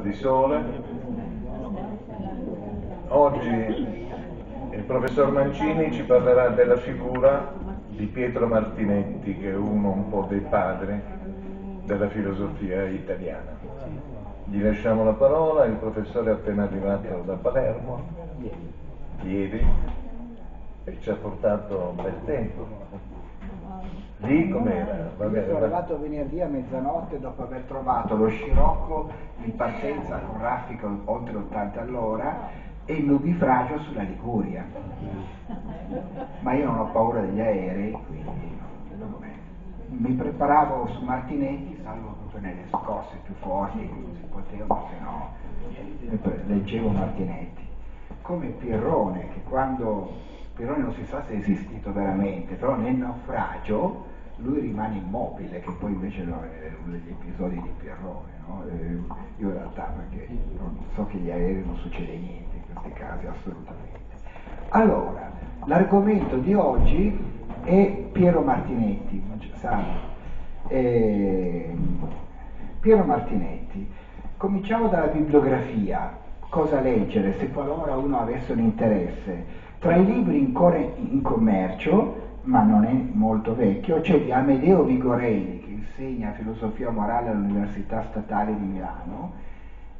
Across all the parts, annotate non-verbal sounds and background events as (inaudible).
di sole. Oggi il professor Mancini ci parlerà della figura di Pietro Martinetti, che è uno un po' dei padri della filosofia italiana. Gli lasciamo la parola, il professore è appena arrivato da Palermo, ieri, e ci ha portato un bel tempo. Lì com'era? Io sono arrivato venerdì a mezzanotte dopo aver trovato lo scirocco in partenza con raffica oltre 80 all'ora e il nubifragio sulla Liguria. Ma io non ho paura degli aerei, quindi mi preparavo su Martinetti, salvo proprio nelle scosse più forti non si potevano, se no leggevo Martinetti. Come Pirrone, che quando Pirrone non si sa se è esistito veramente, però nel naufragio lui rimane immobile, che poi invece è uno degli episodi di Pierrone, no? io in realtà perché non so che gli aerei non succede niente in questi casi, assolutamente. Allora, l'argomento di oggi è Piero Martinetti, eh, Piero Martinetti. Cominciamo dalla bibliografia, cosa leggere se qualora uno avesse un interesse. Tra i libri ancora in commercio ma non è molto vecchio, c'è di Amedeo Vigorelli che insegna filosofia morale all'Università Statale di Milano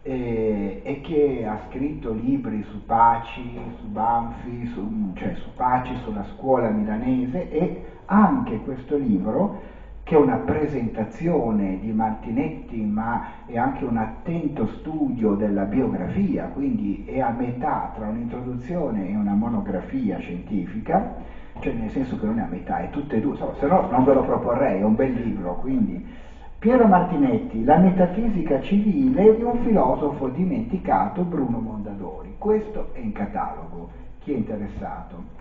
eh, e che ha scritto libri su Paci, su Banfi, su, cioè su Paci, sulla scuola milanese e anche questo libro che è una presentazione di Martinetti ma è anche un attento studio della biografia, quindi è a metà tra un'introduzione e una monografia scientifica cioè nel senso che non è a metà, è tutte e due, se no non ve lo proporrei, è un bel libro, quindi Piero Martinetti, La metafisica civile di un filosofo dimenticato, Bruno Mondadori. Questo è in catalogo, chi è interessato.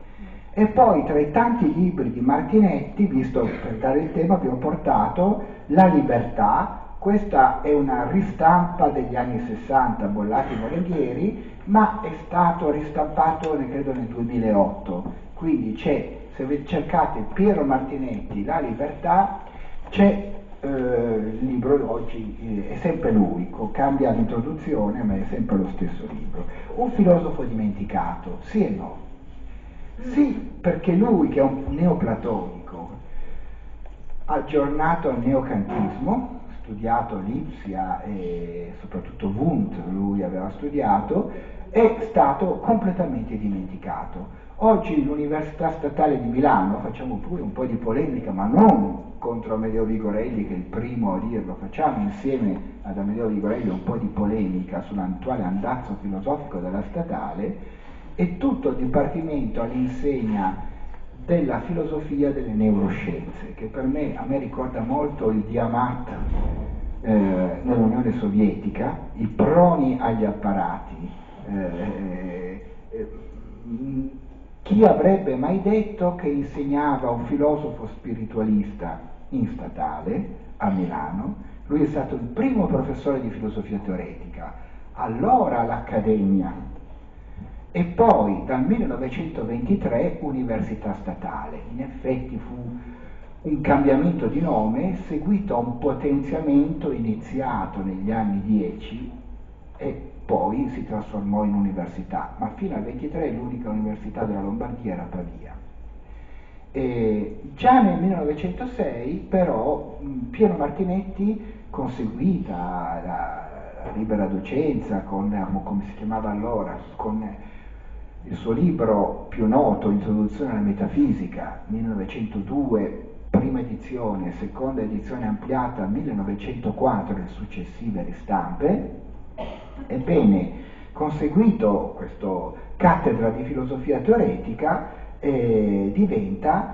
E poi tra i tanti libri di Martinetti, visto per dare il tema, abbiamo portato La libertà, questa è una ristampa degli anni 60, bollati volentieri, ma è stato ristampato credo nel 2008 quindi c'è, se cercate Piero Martinetti, La libertà, c'è eh, il libro oggi, eh, è sempre lui, cambia l'introduzione, ma è sempre lo stesso libro. Un filosofo dimenticato, sì e no? Sì, perché lui, che è un neoplatonico, aggiornato al neocantismo, studiato Lipsia e soprattutto Wundt, lui aveva studiato, è stato completamente dimenticato. Oggi l'Università Statale di Milano, facciamo pure un po' di polemica, ma non contro Amedeo Vigorelli che è il primo a dirlo, facciamo insieme ad Amedeo Vigorelli un po' di polemica sull'attuale andazzo filosofico della statale, è tutto il Dipartimento all'insegna della filosofia delle neuroscienze, che per me, a me ricorda molto il Diamat eh, nell'Unione Sovietica, i proni agli apparati. Eh, eh, chi avrebbe mai detto che insegnava un filosofo spiritualista in statale a Milano? Lui è stato il primo professore di filosofia teoretica, allora all'Accademia e poi dal 1923 Università Statale. In effetti fu un cambiamento di nome seguito a un potenziamento iniziato negli anni 10 e poi si trasformò in università, ma fino al 23 l'unica università della Lombardia era Pavia. E già nel 1906 però Piero Martinetti, conseguita la, la libera docenza, con, come si chiamava allora, con il suo libro più noto, Introduzione alla metafisica, 1902, prima edizione, seconda edizione ampliata 1904 e successive ristampe, Ebbene, conseguito questo cattedra di filosofia teoretica, eh, diventa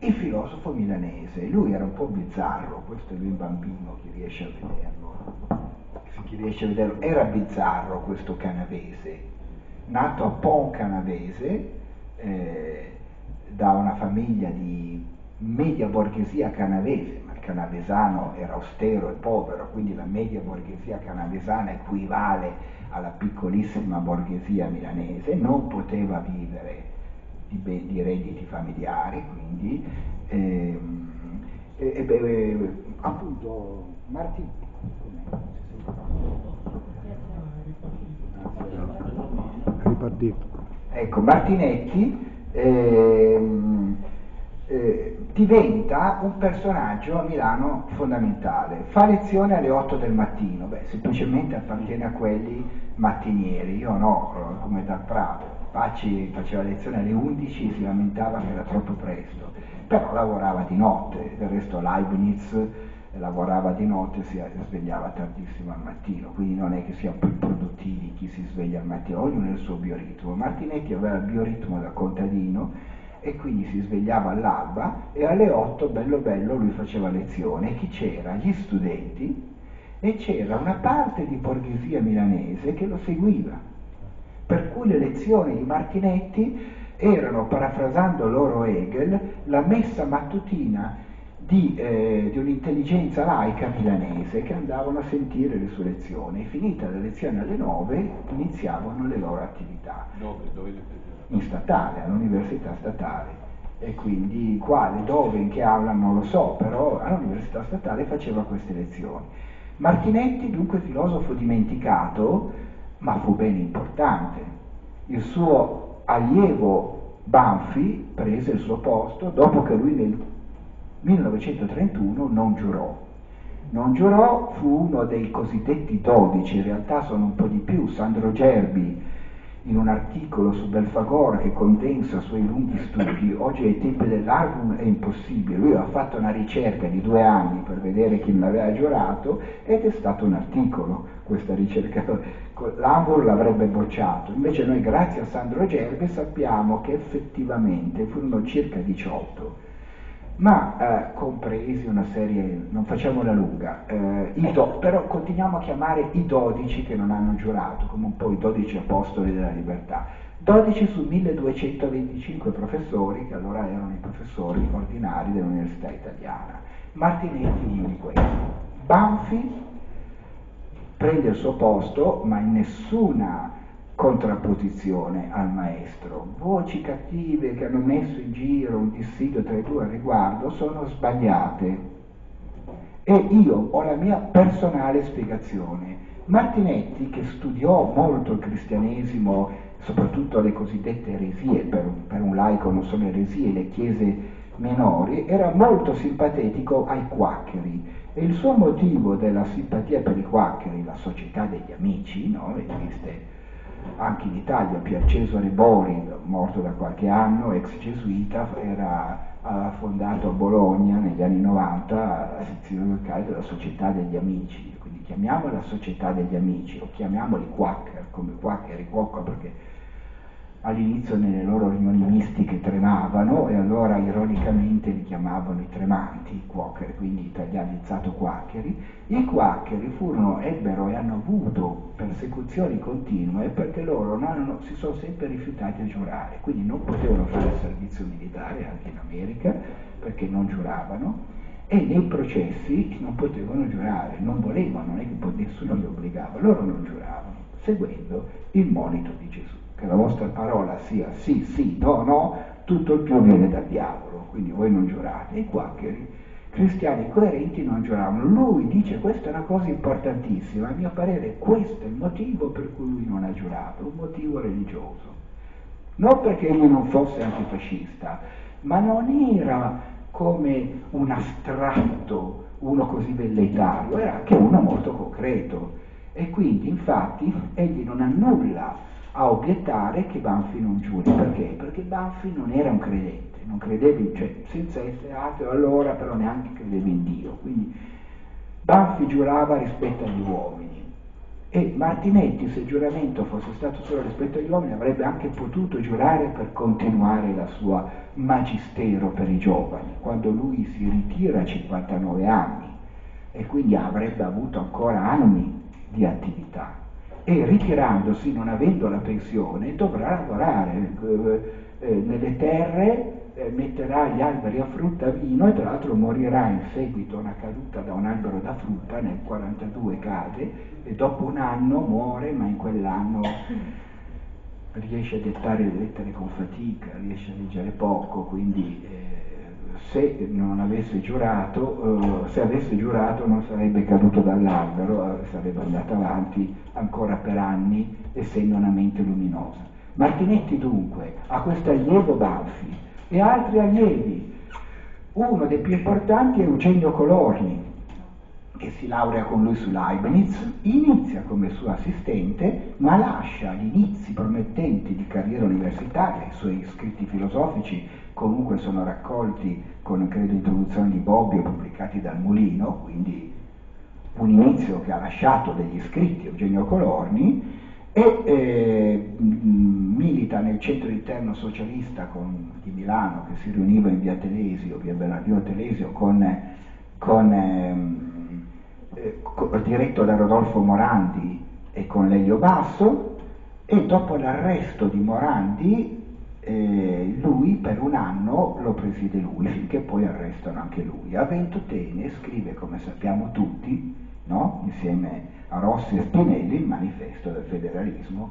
il filosofo milanese. Lui era un po' bizzarro, questo è lui bambino, chi riesce a vederlo. Chi riesce a vederlo, era bizzarro questo canavese, nato a Pont Canavese, eh, da una famiglia di media borghesia canavese, canavesano era austero e povero, quindi la media borghesia canavesana equivale alla piccolissima borghesia milanese, non poteva vivere di, di redditi familiari, quindi eh, eh, eh, appunto Martin. Ripartito. Ecco, Martinetti ehm, eh, diventa un personaggio a Milano fondamentale. Fa lezione alle 8 del mattino, beh, semplicemente appartiene a quelli mattinieri, io no, come dal Prato. Paci faceva lezione alle 11 e si lamentava che era troppo presto, però lavorava di notte, del resto Leibniz lavorava di notte e si svegliava tardissimo al mattino, quindi non è che siano più produttivi chi si sveglia al mattino, ognuno ha il suo bioritmo. Martinetti aveva il bioritmo da contadino e quindi si svegliava all'alba e alle 8, bello bello, lui faceva lezione. E chi c'era? Gli studenti e c'era una parte di borghesia milanese che lo seguiva. Per cui le lezioni di Martinetti erano, parafrasando loro Hegel, la messa mattutina di, eh, di, un'intelligenza laica milanese che andavano a sentire le sue lezioni. Finita la lezione alle 9 iniziavano le loro attività. Dove? Dove in statale, all'università statale. E quindi quale, dove, in che aula non lo so, però all'università statale faceva queste lezioni. Martinetti, dunque filosofo dimenticato, ma fu ben importante. Il suo allievo Banfi prese il suo posto dopo che lui nel 1931 non giurò. Non giurò, fu uno dei cosiddetti dodici, in realtà sono un po' di più, Sandro Gerbi, in un articolo su Belfagor che condensa i suoi lunghi studi, oggi ai tempi dell'album è impossibile, lui ha fatto una ricerca di due anni per vedere chi l'aveva giurato ed è stato un articolo questa ricerca, (laughs) l'Ambur l'avrebbe bocciato, invece noi grazie a Sandro Gerbe sappiamo che effettivamente furono circa 18 ma eh, compresi una serie, non facciamo la lunga, eh, do, però continuiamo a chiamare i dodici che non hanno giurato, come un po' i dodici apostoli della libertà. 12 su 1225 professori, che allora erano i professori ordinari dell'Università Italiana. Martinetti di questi. Banfi prende il suo posto, ma in nessuna contrapposizione al maestro. Voci cattive che hanno messo in giro un dissidio tra i due al riguardo sono sbagliate e io ho la mia personale spiegazione. Martinetti, che studiò molto il cristianesimo, soprattutto le cosiddette eresie, per, per un laico non sono eresie, le chiese minori, era molto simpatetico ai quaccheri e il suo motivo della simpatia per i quaccheri, la società degli amici, no? esiste anche in Italia Pier Cesare Bori, morto da qualche anno, ex gesuita, era ha fondato a Bologna negli anni 90 la sezione locale della Società degli Amici, quindi chiamiamola Società degli Amici o chiamiamoli Quacker, come Quacker e Cuocca perché all'inizio nelle loro riunioni mistiche tremavano e allora ironicamente li chiamavano i tremanti, i quaker, quindi italianizzato quaccheri. I quaccheri furono, ebbero e hanno avuto persecuzioni continue perché loro hanno, si sono sempre rifiutati a giurare, quindi non potevano fare servizio militare anche in America perché non giuravano e nei processi non potevano giurare, non volevano, non è che nessuno li obbligava, loro non giuravano, seguendo il monito di Gesù che la vostra parola sia sì, sì, no, no, tutto il più viene dal diavolo, quindi voi non giurate. I quaccheri, cristiani coerenti, non giuravano. Lui dice questa è una cosa importantissima, a mio parere questo è il motivo per cui lui non ha giurato, un motivo religioso. Non perché egli non fosse antifascista, ma non era come un astratto, uno così velleitario, era anche uno molto concreto. E quindi, infatti, egli non ha nulla a obiettare che Banfi non giuri. Perché? Perché Banfi non era un credente, non credeva, in, cioè senza essere ateo allora, però neanche credeva in Dio. Quindi Banfi giurava rispetto agli uomini. E Martinetti, se il giuramento fosse stato solo rispetto agli uomini, avrebbe anche potuto giurare per continuare la sua magistero per i giovani, quando lui si ritira a 59 anni e quindi avrebbe avuto ancora anni di attività e ritirandosi, non avendo la pensione, dovrà lavorare eh, eh, nelle terre, eh, metterà gli alberi a frutta e vino e tra l'altro morirà in seguito a una caduta da un albero da frutta, nel 42 cade e dopo un anno muore, ma in quell'anno riesce a dettare le lettere con fatica, riesce a leggere poco, quindi eh, se non avesse giurato, eh, se avesse giurato non sarebbe caduto dall'albero, eh, sarebbe andato avanti ancora per anni essendo una mente luminosa. Martinetti dunque ha questo allievo Banfi e altri allievi. Uno dei più importanti è Eugenio Colorni, che si laurea con lui su Leibniz, inizia come suo assistente, ma lascia gli inizi promettenti di carriera universitaria, i suoi scritti filosofici comunque sono raccolti con, credo, introduzione di Bobbio pubblicati dal Mulino, quindi un inizio che ha lasciato degli scritti Eugenio Colorni, e eh, milita nel centro interno socialista con, di Milano che si riuniva in via Telesio, via Bernardino Telesio, con, con, ehm, eh, con, diretto da Rodolfo Morandi e con Lelio Basso e dopo l'arresto di Morandi eh, lui per un anno lo preside lui (laughs) finché poi arrestano anche lui. A Ventotene scrive, come sappiamo tutti, no? insieme a Rossi e Spinelli, il manifesto del federalismo,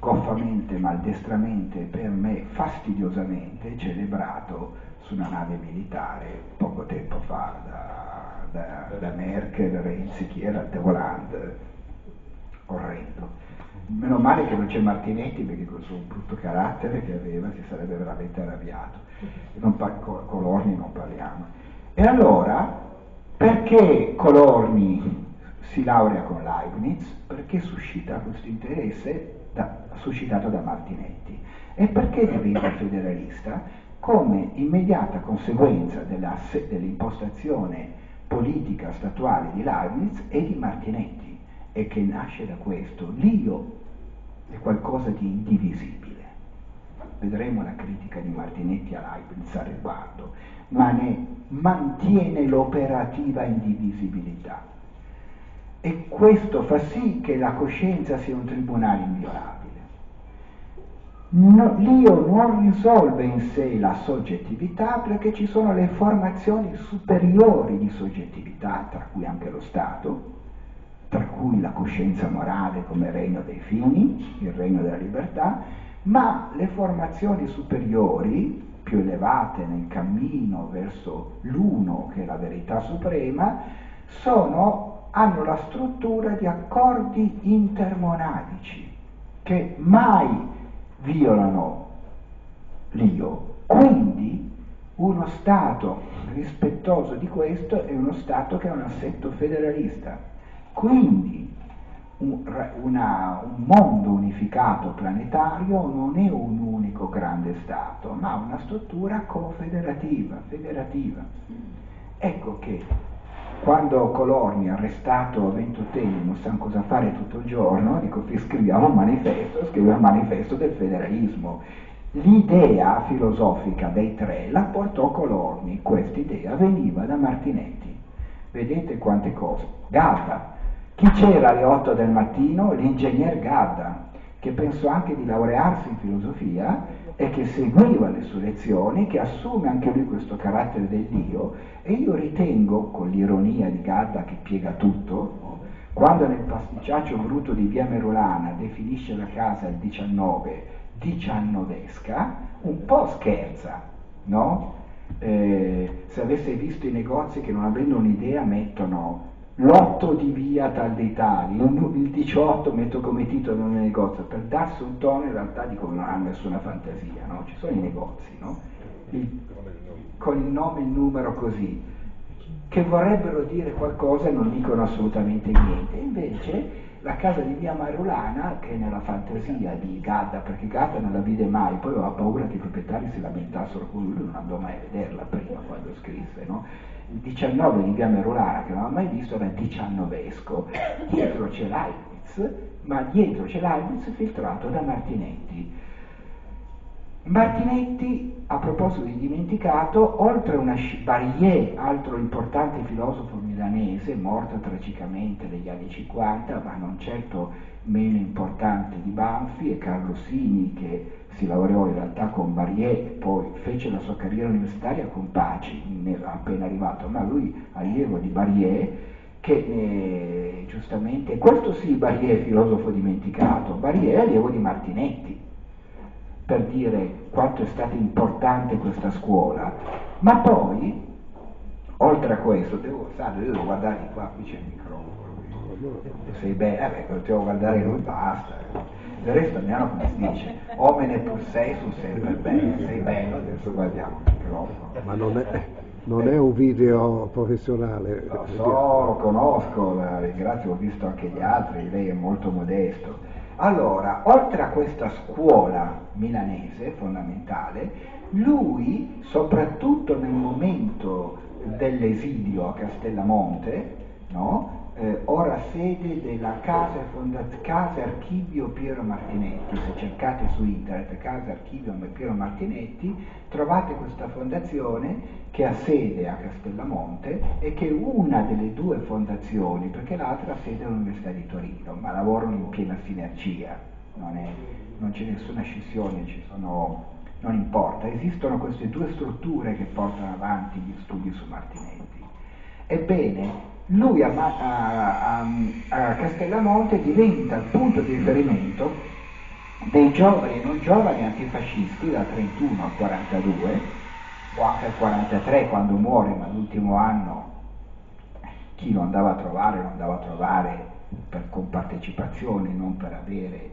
goffamente, maldestramente, per me fastidiosamente celebrato su una nave militare poco tempo fa da, da, da Merkel, Renzi, chi era, De Voland, orrendo. Meno male che non c'è Martinetti perché col suo brutto carattere che aveva si sarebbe veramente arrabbiato. Non par- Colorni non parliamo. E allora, perché Colorni si laurea con Leibniz perché suscita questo interesse da, suscitato da Martinetti e perché diventa federalista come immediata conseguenza della, dell'impostazione politica statuale di Leibniz e di Martinetti e che nasce da questo. L'io è qualcosa di indivisibile. Vedremo la critica di Martinetti a Leibniz a riguardo, ma ne mantiene l'operativa indivisibilità e questo fa sì che la coscienza sia un tribunale inviolabile. No, l'io non risolve in sé la soggettività perché ci sono le formazioni superiori di soggettività, tra cui anche lo Stato, tra cui la coscienza morale come regno dei fini, il regno della libertà, ma le formazioni superiori, più elevate nel cammino verso l'uno che è la verità suprema, sono hanno la struttura di accordi intermonadici che mai violano l'io. Quindi uno Stato rispettoso di questo è uno Stato che ha un assetto federalista. Quindi un, una, un mondo unificato planetario non è un unico grande Stato, ma una struttura confederativa, federativa. Ecco che quando Colorni, arrestato a Ventotene, non sa cosa fare tutto il giorno, dico scriviamo un manifesto, scrive un manifesto del federalismo. L'idea filosofica dei tre la portò Colorni, questa idea veniva da Martinetti. Vedete quante cose. Gadda. Chi c'era alle 8 del mattino? L'ingegner Gadda, che pensò anche di laurearsi in filosofia e che seguiva le sue lezioni, che assume anche lui questo carattere del Dio, e io ritengo, con l'ironia di Gadda che piega tutto, quando nel pasticciaccio brutto di Via Merulana definisce la casa il 19 diciannovesca, un po' scherza, no? Eh, se avesse visto i negozi che non avendo un'idea mettono l'8 di via tal dei tali, il 18 metto come titolo nel negozio, per darsi un tono in realtà dico non ha nessuna fantasia, no? ci sono i negozi, no? il, con il nome e il numero così, che vorrebbero dire qualcosa e non dicono assolutamente niente, invece la casa di via Marulana, che nella fantasia di Gadda, perché Gadda non la vide mai, poi aveva paura che i proprietari si lamentassero con lui non andò mai a vederla prima quando scrisse, no? Il 19 di via Merulana che non aveva mai visto era diciannovesco, dietro c'è Leibniz, ma dietro c'è Leibniz filtrato da Martinetti. Martinetti, a proposito di dimenticato, oltre a una Barrier, altro importante filosofo milanese, morto tragicamente negli anni 50, ma non certo meno importante di Banfi, e Carlo Sini, che si laureò in realtà con Barrier e poi fece la sua carriera universitaria con Paci, appena arrivato, ma lui allievo di Barrier, che eh, giustamente, questo sì, Barrier filosofo dimenticato, Barrier allievo di Martinetti, per dire quanto è stata importante questa scuola, ma poi, oltre a questo, devo, sa, devo guardare qua, qui c'è il microfono, sei bene, eh devo guardare lui, basta. Del resto Adriano come si dice, omine pur sei su sempre bene, sei bello, adesso guardiamo il microfono. Ma non è, non è un video professionale. Lo so, lo conosco, la ringrazio, ho visto anche gli altri, lei è molto modesto. Allora, oltre a questa scuola milanese fondamentale, lui, soprattutto nel momento dell'esilio a Castellamonte, no? Eh, ora sede della casa, fondaz- casa Archivio Piero Martinetti, se cercate su internet Casa Archivio Piero Martinetti, trovate questa fondazione che ha sede a Castellamonte e che è una delle due fondazioni, perché l'altra ha sede all'Università di Torino, ma lavorano in piena sinergia, non, è, non c'è nessuna scissione, sono, non importa, esistono queste due strutture che portano avanti gli studi su Martinetti. Ebbene, lui a, a, a, Castellamonte diventa il punto di riferimento dei giovani e non giovani antifascisti dal 31 al 42 o anche al 43 quando muore, ma l'ultimo anno chi lo andava a trovare lo andava a trovare per compartecipazione, non per avere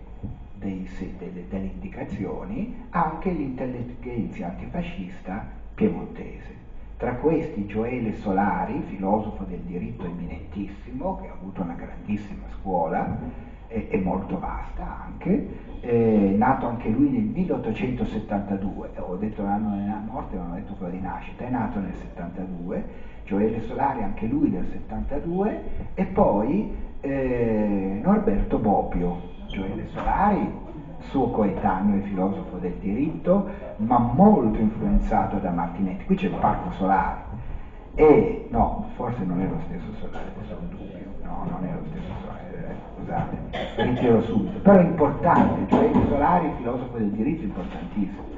dei, delle, delle indicazioni, anche l'intelligenza antifascista piemontese. Tra questi Gioele Solari, filosofo del diritto eminentissimo, che ha avuto una grandissima scuola e, e molto vasta anche, eh, nato anche lui nel 1872, ho detto l'anno della morte, non ho detto quello di nascita, è nato nel 72, Gioele Solari anche lui del 72, e poi eh, Norberto Bobbio, Gioele Solari suo coetaneo e filosofo del diritto, ma molto influenzato da Martinetti. Qui c'è il Parco Solare. E no, forse non è lo stesso Solare, adesso ho un dubbio, no, non è lo stesso Solare, eh, scusate, ritiro subito. Però è importante, cioè il Solari, filosofo del diritto, è importantissimo.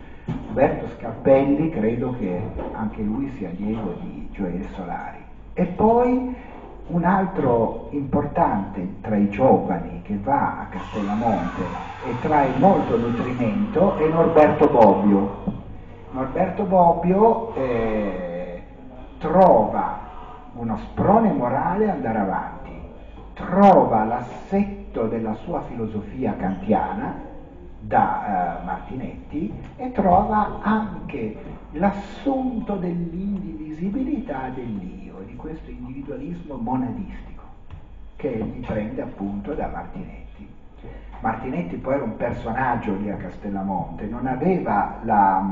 Roberto Scarpelli, credo che anche lui sia allievo di Gioele Solari. E poi un altro importante tra i giovani che va a Castellamonte e trae molto nutrimento è Norberto Bobbio. Norberto Bobbio eh, trova uno sprone morale andare avanti, trova l'assetto della sua filosofia kantiana da eh, Martinetti e trova anche l'assunto dell'indivisibilità dell'io questo individualismo monadistico che egli prende appunto da Martinetti. Martinetti poi era un personaggio lì a Castellamonte, non aveva la,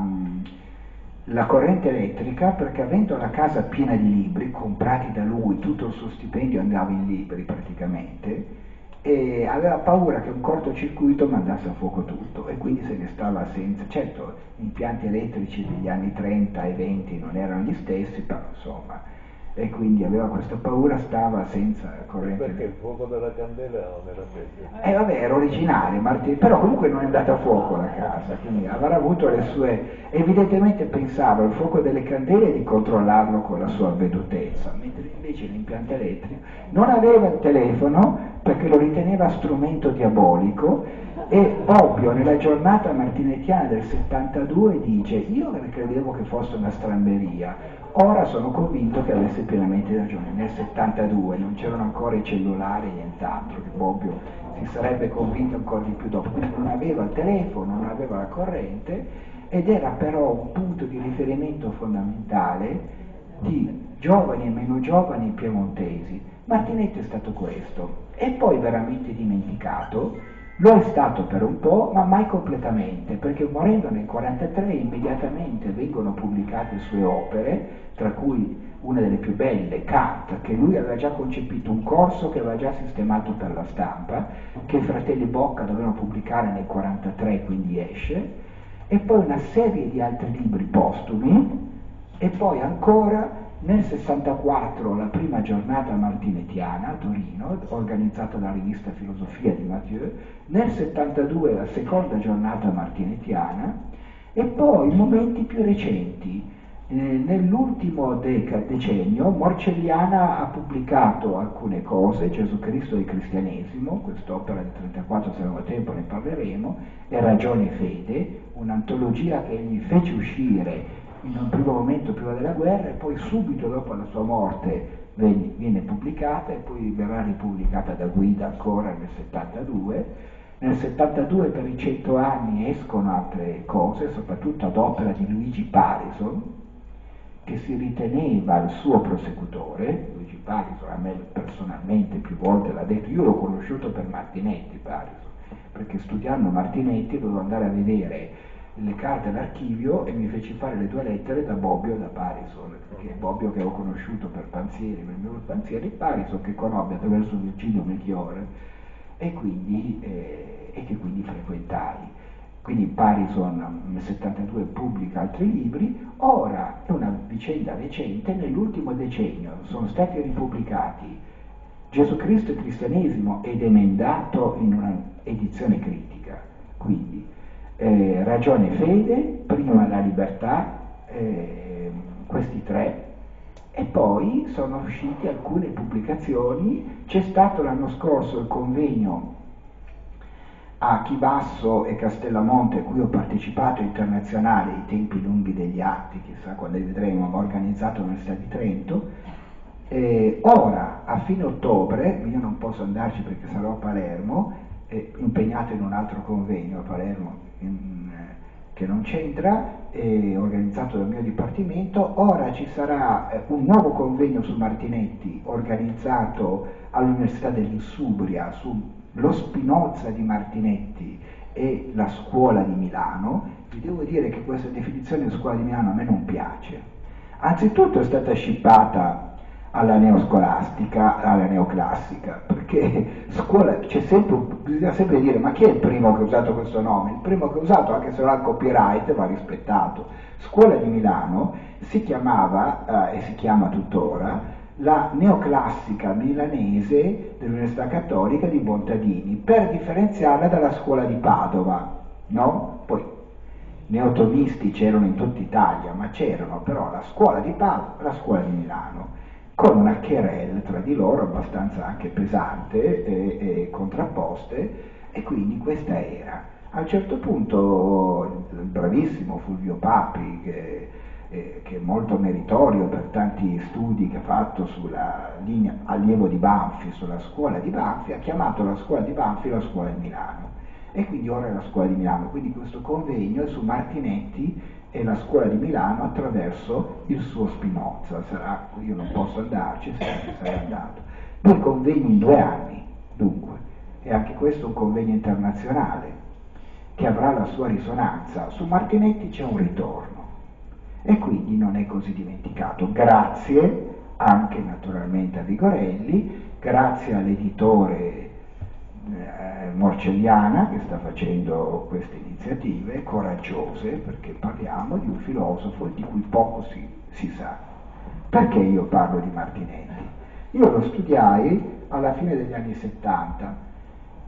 la corrente elettrica perché avendo la casa piena di libri comprati da lui, tutto il suo stipendio andava in libri praticamente, e aveva paura che un cortocircuito mandasse a fuoco tutto e quindi se ne stava senza. Certo, gli impianti elettrici degli anni 30 e 20 non erano gli stessi, però insomma e quindi aveva questa paura, stava senza corrente. Perché il fuoco della candela non era peggio? Eh vabbè, era originale, Martini, però comunque non è andata a fuoco la casa, quindi avrà avuto le sue... Evidentemente pensava al fuoco delle candele di controllarlo con la sua avvedutezza, mentre invece l'impianto elettrico non aveva il telefono perché lo riteneva strumento diabolico e proprio nella giornata martinettiana del 72 dice io credevo che fosse una stramberia Ora sono convinto che avesse pienamente ragione. Nel 72 non c'erano ancora i cellulari e nient'altro, che Bobbio si sarebbe convinto ancora di più dopo. Quindi non aveva il telefono, non aveva la corrente ed era però un punto di riferimento fondamentale di giovani e meno giovani piemontesi. Martinetti è stato questo. E poi veramente dimenticato lo è stato per un po', ma mai completamente, perché morendo nel 1943 immediatamente vengono pubblicate sue opere, tra cui una delle più belle, Kant, che lui aveva già concepito un corso che aveva già sistemato per la stampa, che i fratelli Bocca dovevano pubblicare nel 1943, quindi esce, e poi una serie di altri libri postumi, e poi ancora nel 64 la prima giornata martinetiana a Torino, organizzata dalla rivista Filosofia di Mathieu, nel 72 la seconda giornata martinetiana e poi momenti più recenti. Eh, nell'ultimo deca- decennio Morcelliana ha pubblicato alcune cose, Gesù Cristo e il cristianesimo, quest'opera del 34 se abbiamo tempo ne parleremo, e Ragione e Fede, un'antologia che egli fece uscire in un primo momento prima della guerra e poi subito dopo la sua morte viene pubblicata e poi verrà ripubblicata da Guida ancora nel 72 Nel 72 per i 100 anni escono altre cose, soprattutto ad opera di Luigi Parison, che si riteneva il suo prosecutore. Luigi Parison a me personalmente più volte l'ha detto, io l'ho conosciuto per Martinetti Parison, perché studiando Martinetti dovevo andare a vedere le carte all'archivio e mi feci fare le due lettere da Bobbio e da Parison, perché Bobbio che ho conosciuto per Panzieri, per il mio Panzieri, Parison che conobbe attraverso Virgilio Melchiorre e, quindi, eh, e che quindi frequentai. Quindi Parison nel 72 pubblica altri libri, ora è una vicenda recente, nell'ultimo decennio sono stati ripubblicati Gesù Cristo e cristianesimo ed emendato in una edizione critica, quindi eh, ragione e fede, prima la libertà, eh, questi tre, e poi sono uscite alcune pubblicazioni, c'è stato l'anno scorso il convegno a Chivasso e Castellamonte a cui ho partecipato internazionale ai tempi lunghi degli atti, chissà quando li vedremo, organizzato all'Università di Trento. E ora, a fine ottobre, io non posso andarci perché sarò a Palermo, eh, impegnato in un altro convegno a Palermo in, che non c'entra, eh, organizzato dal mio dipartimento, ora ci sarà eh, un nuovo convegno su Martinetti organizzato all'Università dell'Insubria sullo Spinoza di Martinetti e la scuola di Milano. Vi devo dire che questa definizione di scuola di Milano a me non piace. Anzitutto è stata scippata alla neoscolastica, alla neoclassica, perché scuola c'è sempre, bisogna sempre dire ma chi è il primo che ha usato questo nome? Il primo che ha usato, anche se non ha copyright, va rispettato. Scuola di Milano si chiamava eh, e si chiama tuttora la neoclassica milanese dell'Università Cattolica di Bontadini, per differenziarla dalla scuola di Padova, no? Poi neotomisti c'erano in tutta Italia, ma c'erano però la scuola di Padova e la scuola di Milano con una querelle tra di loro abbastanza anche pesante e, e contrapposte e quindi questa era. A un certo punto il bravissimo Fulvio Papi, che, eh, che, è molto meritorio per tanti studi che ha fatto sulla linea allievo di Banfi, sulla scuola di Banfi, ha chiamato la scuola di Banfi la scuola di Milano. E quindi ora è la scuola di Milano. Quindi questo convegno è su Martinetti e la scuola di Milano attraverso il suo Spinoza. Sarà, io non posso andarci, sarei andato. Due convegni in due anni, dunque, e anche questo è un convegno internazionale che avrà la sua risonanza. Su Martinetti c'è un ritorno e quindi non è così dimenticato. Grazie anche naturalmente a Vigorelli, grazie all'editore eh, Morcelliana che sta facendo queste iniziative coraggiose perché parliamo di un filosofo di cui poco si, si sa. Perché io parlo di Martinetti? Io lo studiai alla fine degli anni 70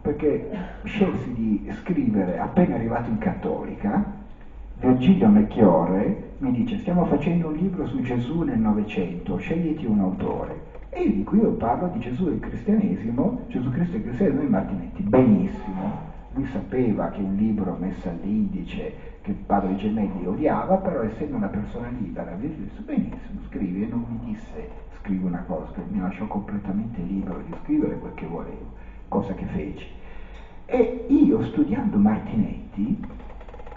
perché scelsi di scrivere appena arrivato in Cattolica Virgilio Melchiorre mi dice stiamo facendo un libro su Gesù nel Novecento, scegliti un autore. E io dico, io parlo di Gesù e il cristianesimo, Gesù Cristo e il cristianesimo e Martinetti, benissimo. Lui sapeva che un libro messo all'indice che padre Gemelli odiava, però essendo una persona libera, lui disse benissimo, scrivi e non mi disse scrivi una cosa, mi lasciò completamente libero di scrivere quel che volevo, cosa che feci. E io studiando Martinetti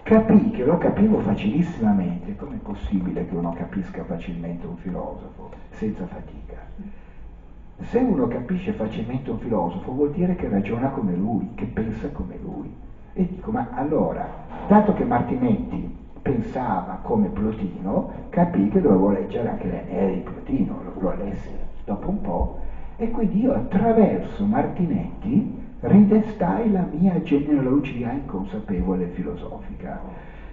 capii che lo capivo facilissimamente, com'è possibile che uno capisca facilmente un filosofo senza fatica? Se uno capisce facilmente un filosofo vuol dire che ragiona come lui, che pensa come lui. E dico, ma allora, dato che Martinetti pensava come Plotino, capì che dovevo leggere anche le Enee di Plotino, lo, lo lessi dopo un po', e quindi io attraverso Martinetti ridestai la mia genealogia inconsapevole filosofica.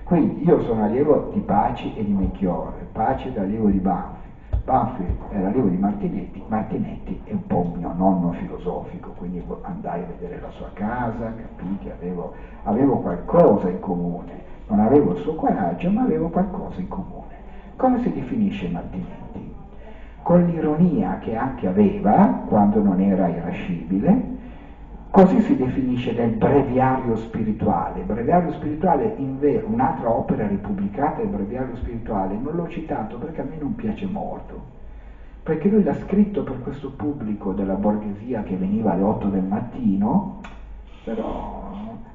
Quindi io sono allievo di Paci e di Melchiorre, Paci è allievo di Banfi, Banfi era allievo di Martinetti, Martinetti è un po' un mio nonno filosofico, quindi andai a vedere la sua casa, capii che avevo, avevo qualcosa in comune, non avevo il suo coraggio, ma avevo qualcosa in comune. Come si definisce Martinetti? Con l'ironia che anche aveva quando non era irascibile, Così si definisce del breviario spirituale. Il breviario spirituale, invero, un'altra opera ripubblicata del breviario spirituale, non l'ho citato perché a me non piace molto, perché lui l'ha scritto per questo pubblico della borghesia che veniva alle 8 del mattino, però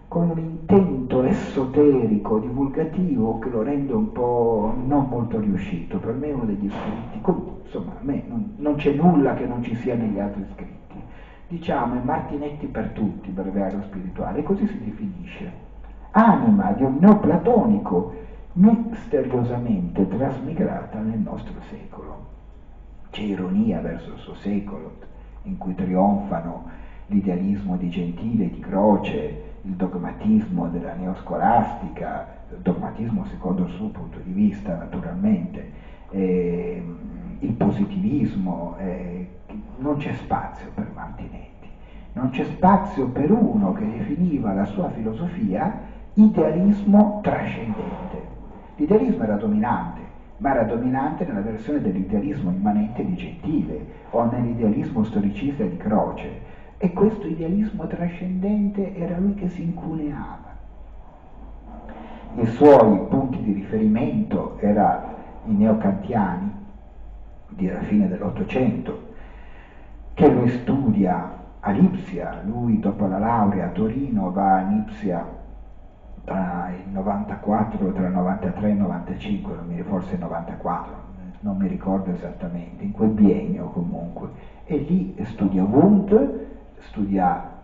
con un intento esoterico, divulgativo, che lo rende un po' non molto riuscito. Per me è uno degli scritti, insomma, a me non, non c'è nulla che non ci sia negli altri scritti. Diciamo i Martinetti per tutti, breviario spirituale, e così si definisce. Anima di un neoplatonico misteriosamente trasmigrata nel nostro secolo. C'è ironia verso il suo secolo, in cui trionfano l'idealismo di Gentile e di Croce, il dogmatismo della neoscolastica, dogmatismo secondo il suo punto di vista naturalmente, eh, il positivismo, eh, non c'è spazio per Martinetti, non c'è spazio per uno che definiva la sua filosofia idealismo trascendente. L'idealismo era dominante, ma era dominante nella versione dell'idealismo immanente di Gentile o nell'idealismo storicista di Croce e questo idealismo trascendente era lui che si incuneava. I suoi punti di riferimento erano i neocantiani della fine dell'Ottocento, che lui studia a Lipsia, lui dopo la laurea a Torino va a Lipsia tra il 94, tra il 93 e il 95, forse il 94, non mi ricordo esattamente, in quel biennio comunque, e lì studia Wundt, studia,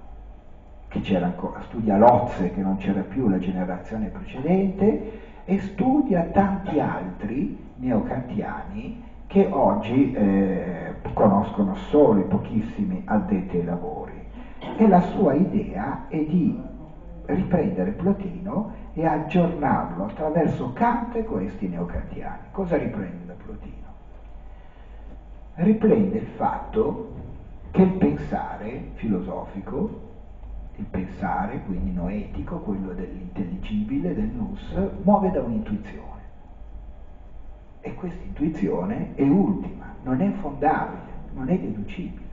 che c'era ancora, studia Lotze che non c'era più la generazione precedente e studia tanti altri neocantiani che oggi eh, conoscono solo i pochissimi addetti ai lavori. E la sua idea è di riprendere Plotino e aggiornarlo attraverso Kant e questi neocantiani. Cosa riprende da Plotino? Riprende il fatto che il pensare filosofico, il pensare quindi noetico, quello dell'intelligibile, del nus, muove da un'intuizione. E questa intuizione è ultima, non è fondabile, non è deducibile.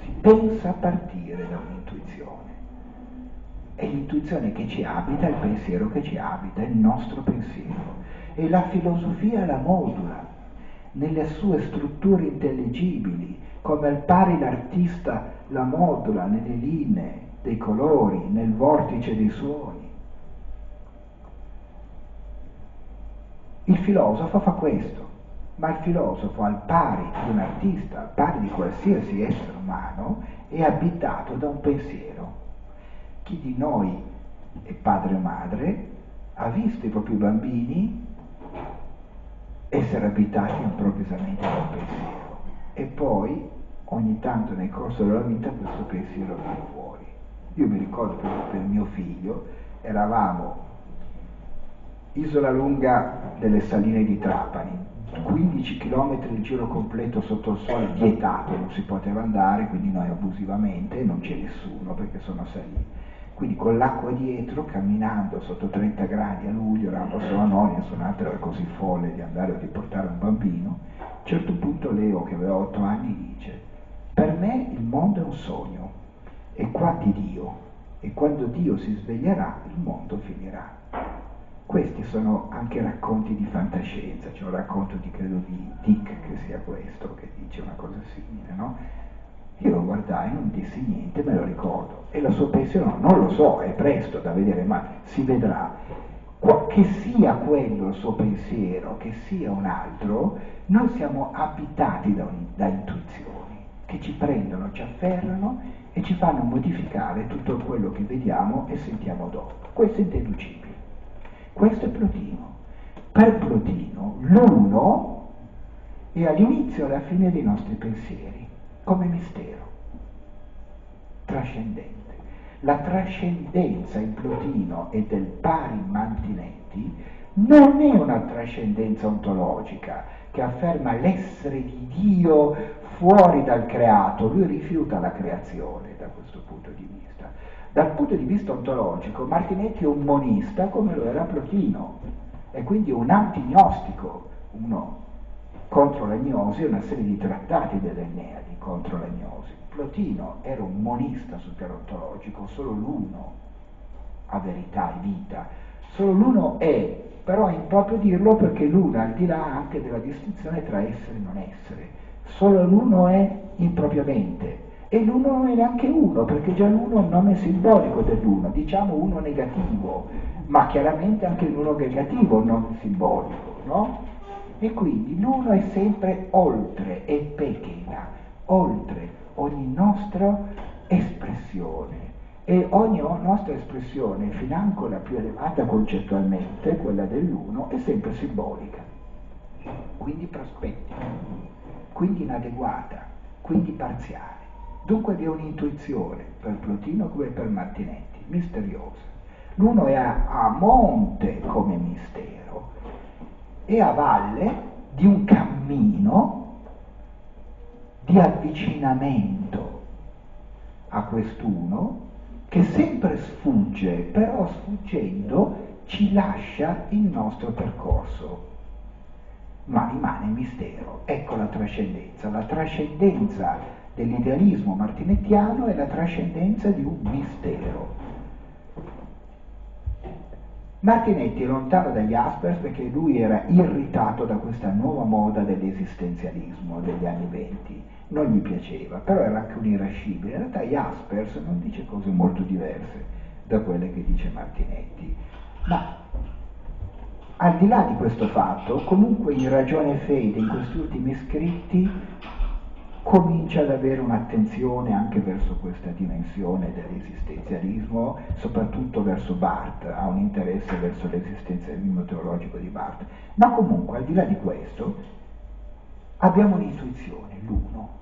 Si pensa a partire da un'intuizione è l'intuizione che ci abita, il pensiero che ci abita, il nostro pensiero. E la filosofia la modula nelle sue strutture intelligibili, come al pari l'artista la modula nelle linee dei colori, nel vortice dei suoni. Il filosofo fa questo, ma il filosofo al pari di un artista, al pari di qualsiasi essere umano, è abitato da un pensiero chi di noi è padre o madre ha visto i propri bambini essere abitati improvvisamente da un pensiero e poi ogni tanto nel corso della vita questo pensiero viene fuori. Io mi ricordo per mio figlio eravamo Isola Lunga delle Saline di Trapani, 15 km il giro completo sotto il sole vietato, non si poteva andare, quindi noi abusivamente, non c'è nessuno perché sono saliti quindi con l'acqua dietro, camminando sotto 30 gradi a luglio, eravamo solo noi, nessun altro era così folle di andare a riportare un bambino, a un certo punto Leo, che aveva 8 anni, dice, per me il mondo è un sogno, è qua di Dio, e quando Dio si sveglierà il mondo finirà. Questi sono anche racconti di fantascienza, c'è un racconto di credo di Dick che sia questo, che dice una cosa simile, no? Io lo guardai, non dissi niente, me lo ricordo. E la sua pensione, non lo so, è presto da vedere, ma si vedrà. Che sia quello il suo pensiero, che sia un altro, noi siamo abitati da, da intuizioni che ci prendono, ci afferrano e ci fanno modificare tutto quello che vediamo e sentiamo dopo. Questo è indeducibile. Questo è Plotino. Per Plotino l'uno è all'inizio e alla fine dei nostri pensieri come mistero trascendente. La trascendenza in Plotino e del pari Mantinetti non è una trascendenza ontologica che afferma l'essere di Dio fuori dal creato, lui rifiuta la creazione da questo punto di vista. Dal punto di vista ontologico Martinetti è un monista come lo era Plotino, e quindi un antignostico, uno contro l'agnosi e una serie di trattati dell'Enneadi contro l'agnosi. Plotino era un monista sul piano ontologico, solo l'uno ha verità e vita, solo l'uno è, però è improprio dirlo perché l'uno al di là anche della distinzione tra essere e non essere, solo l'uno è impropriamente E l'uno non è neanche uno, perché già l'uno è un nome simbolico dell'uno, diciamo uno negativo, ma chiaramente anche l'uno negativo è un nome simbolico, no? E quindi l'uno è sempre oltre, è pechina, oltre ogni nostra espressione. E ogni nostra espressione, financo la più elevata concettualmente, quella dell'uno, è sempre simbolica, quindi prospettica, quindi inadeguata, quindi parziale. Dunque vi è un'intuizione per Plotino come per Martinetti, misteriosa. L'uno è a, a monte come mistero e a valle di un cammino di avvicinamento a quest'uno che sempre sfugge, però sfuggendo ci lascia il nostro percorso, ma rimane mistero. Ecco la trascendenza. La trascendenza dell'idealismo martinettiano è la trascendenza di un mistero. Martinetti è lontano dagli Jaspers perché lui era irritato da questa nuova moda dell'esistenzialismo degli anni venti, non gli piaceva, però era anche un irascibile. In realtà Jaspers non dice cose molto diverse da quelle che dice Martinetti, ma al di là di questo fatto, comunque in ragione fede in questi ultimi scritti comincia ad avere un'attenzione anche verso questa dimensione dell'esistenzialismo, soprattutto verso Barth, ha un interesse verso l'esistenzialismo teologico di Barth. Ma comunque, al di là di questo, abbiamo un'intuizione, l'uno.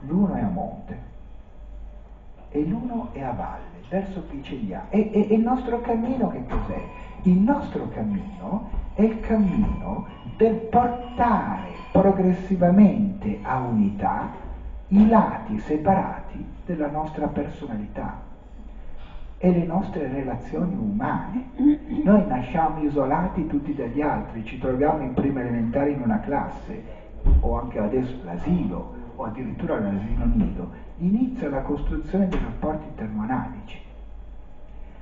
L'uno è a monte e l'uno è a valle, verso chi. E, e, e il nostro cammino che cos'è? Il nostro cammino è il cammino del portare progressivamente a unità i lati separati della nostra personalità e le nostre relazioni umane. Noi nasciamo isolati tutti dagli altri, ci troviamo in prima elementare in una classe o anche adesso l'asilo o addirittura l'asilo nido, inizia la costruzione dei rapporti termonadici